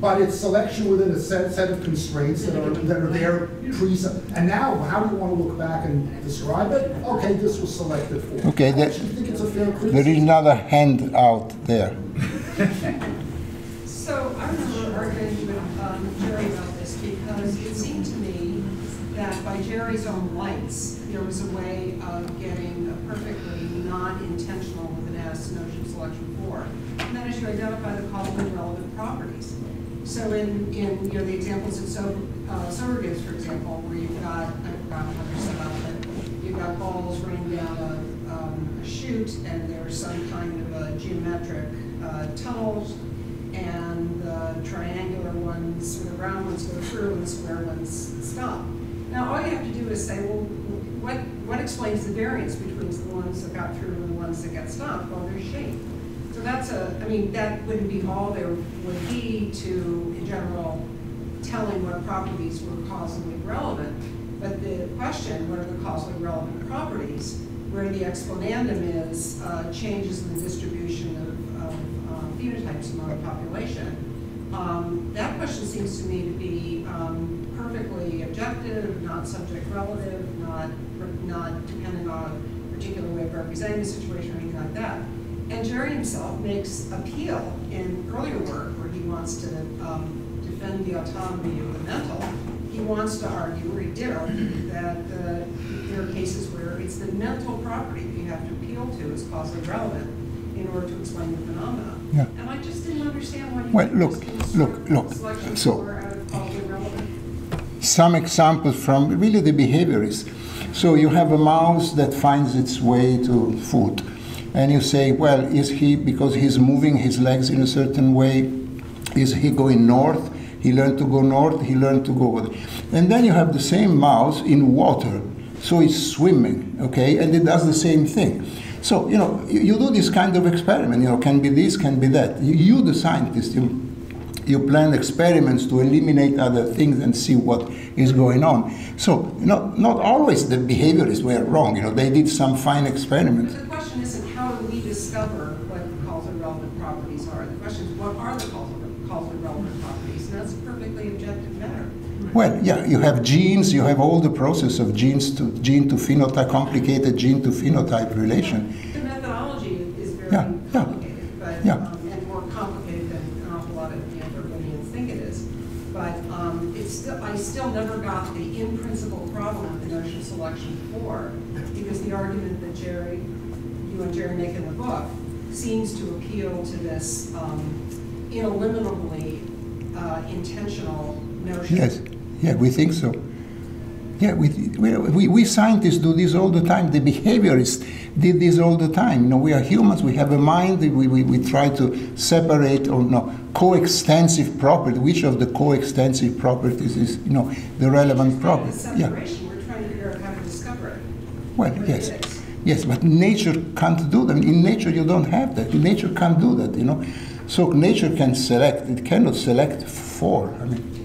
Speaker 12: But it's selection within a set, set of constraints that are, that are there pre And now, how do you want to look back and describe it? Okay, this was selected for.
Speaker 2: Okay,
Speaker 12: I
Speaker 2: that-
Speaker 12: think it's a fair.
Speaker 2: There is another hand out there.
Speaker 14: So I remember arguing with um, Jerry about this because it seemed to me that by Jerry's own lights, there was a way of getting a perfectly non-intentional with an S notion selection for. And that is to identify the causally relevant properties. So in, in, you know, the examples of so, uh, for example, where you've got, set up, you've got balls running down a, um, a chute and there's some kind of a geometric, uh, tunnels and the triangular ones, or the round ones go through and the square ones stop. Now, all you have to do is say, well, what, what explains the variance between the ones that got through and the ones that got stopped? Well, their shape. So that's a, I mean, that wouldn't be all there would be to, in general, telling what properties were causally relevant. But the question, what are the causally relevant properties, where the explanandum is uh, changes in the distribution of, of uh, phenotypes among the population. Um, that question seems to me to be um, perfectly objective, not subject relative, not, not dependent on a particular way of representing the situation or anything like that. And Jerry himself makes appeal in earlier work where he wants to um, defend the autonomy of the mental. He wants to argue, or he did argue, that uh, there are cases where it's the mental property that you have to appeal to as causally relevant in order to explain the phenomena.
Speaker 2: Yeah.
Speaker 14: And I just didn't understand why you
Speaker 2: Well, look, look, look, so-
Speaker 14: four out of causally relevant.
Speaker 2: some examples from really the behaviorists. So you have a mouse that finds its way to food, and you say, well, is he because he's moving his legs in a certain way? Is he going north? He learned to go north. He learned to go. And then you have the same mouse in water, so he's swimming, okay, and it does the same thing. So you know, you, you do this kind of experiment. You know, can be this, can be that. You, you the scientist, you you plan experiments to eliminate other things and see what is going on. So, not, not always the behaviorists were wrong. You know, they did some fine experiments.
Speaker 14: Discover what causal relevant properties are? The question is what are the causally, causally relevant properties? And that's a perfectly objective matter.
Speaker 2: Well, yeah, you have genes, you have all the process of genes to gene to phenotype, complicated gene to phenotype relation.
Speaker 14: The methodology is very
Speaker 2: Yeah, yeah,
Speaker 14: complicated, but,
Speaker 2: yeah.
Speaker 14: um, and more complicated than an awful lot of anthropologians think it is. But um, it's still, I still never got the in-principle problem of the notion of selection for, because the argument that Jerry, you and Jerry make in the book, seems to appeal to this um, ineliminably uh, intentional notion.
Speaker 2: Yes, yeah, we think so. Yeah, we, we, we, scientists do this all the time. The behaviorists did this all the time. You know, we are humans, we have a mind, we, we, we try to separate or no, coextensive property. Which of the coextensive properties is, you know, the relevant property? Yeah.
Speaker 14: separation, we're trying to figure out how to discover it.
Speaker 2: Well, yes. Yes, but nature can't do that. In nature, you don't have that. Nature can't do that, you know. So nature can select. It cannot select for. I mean,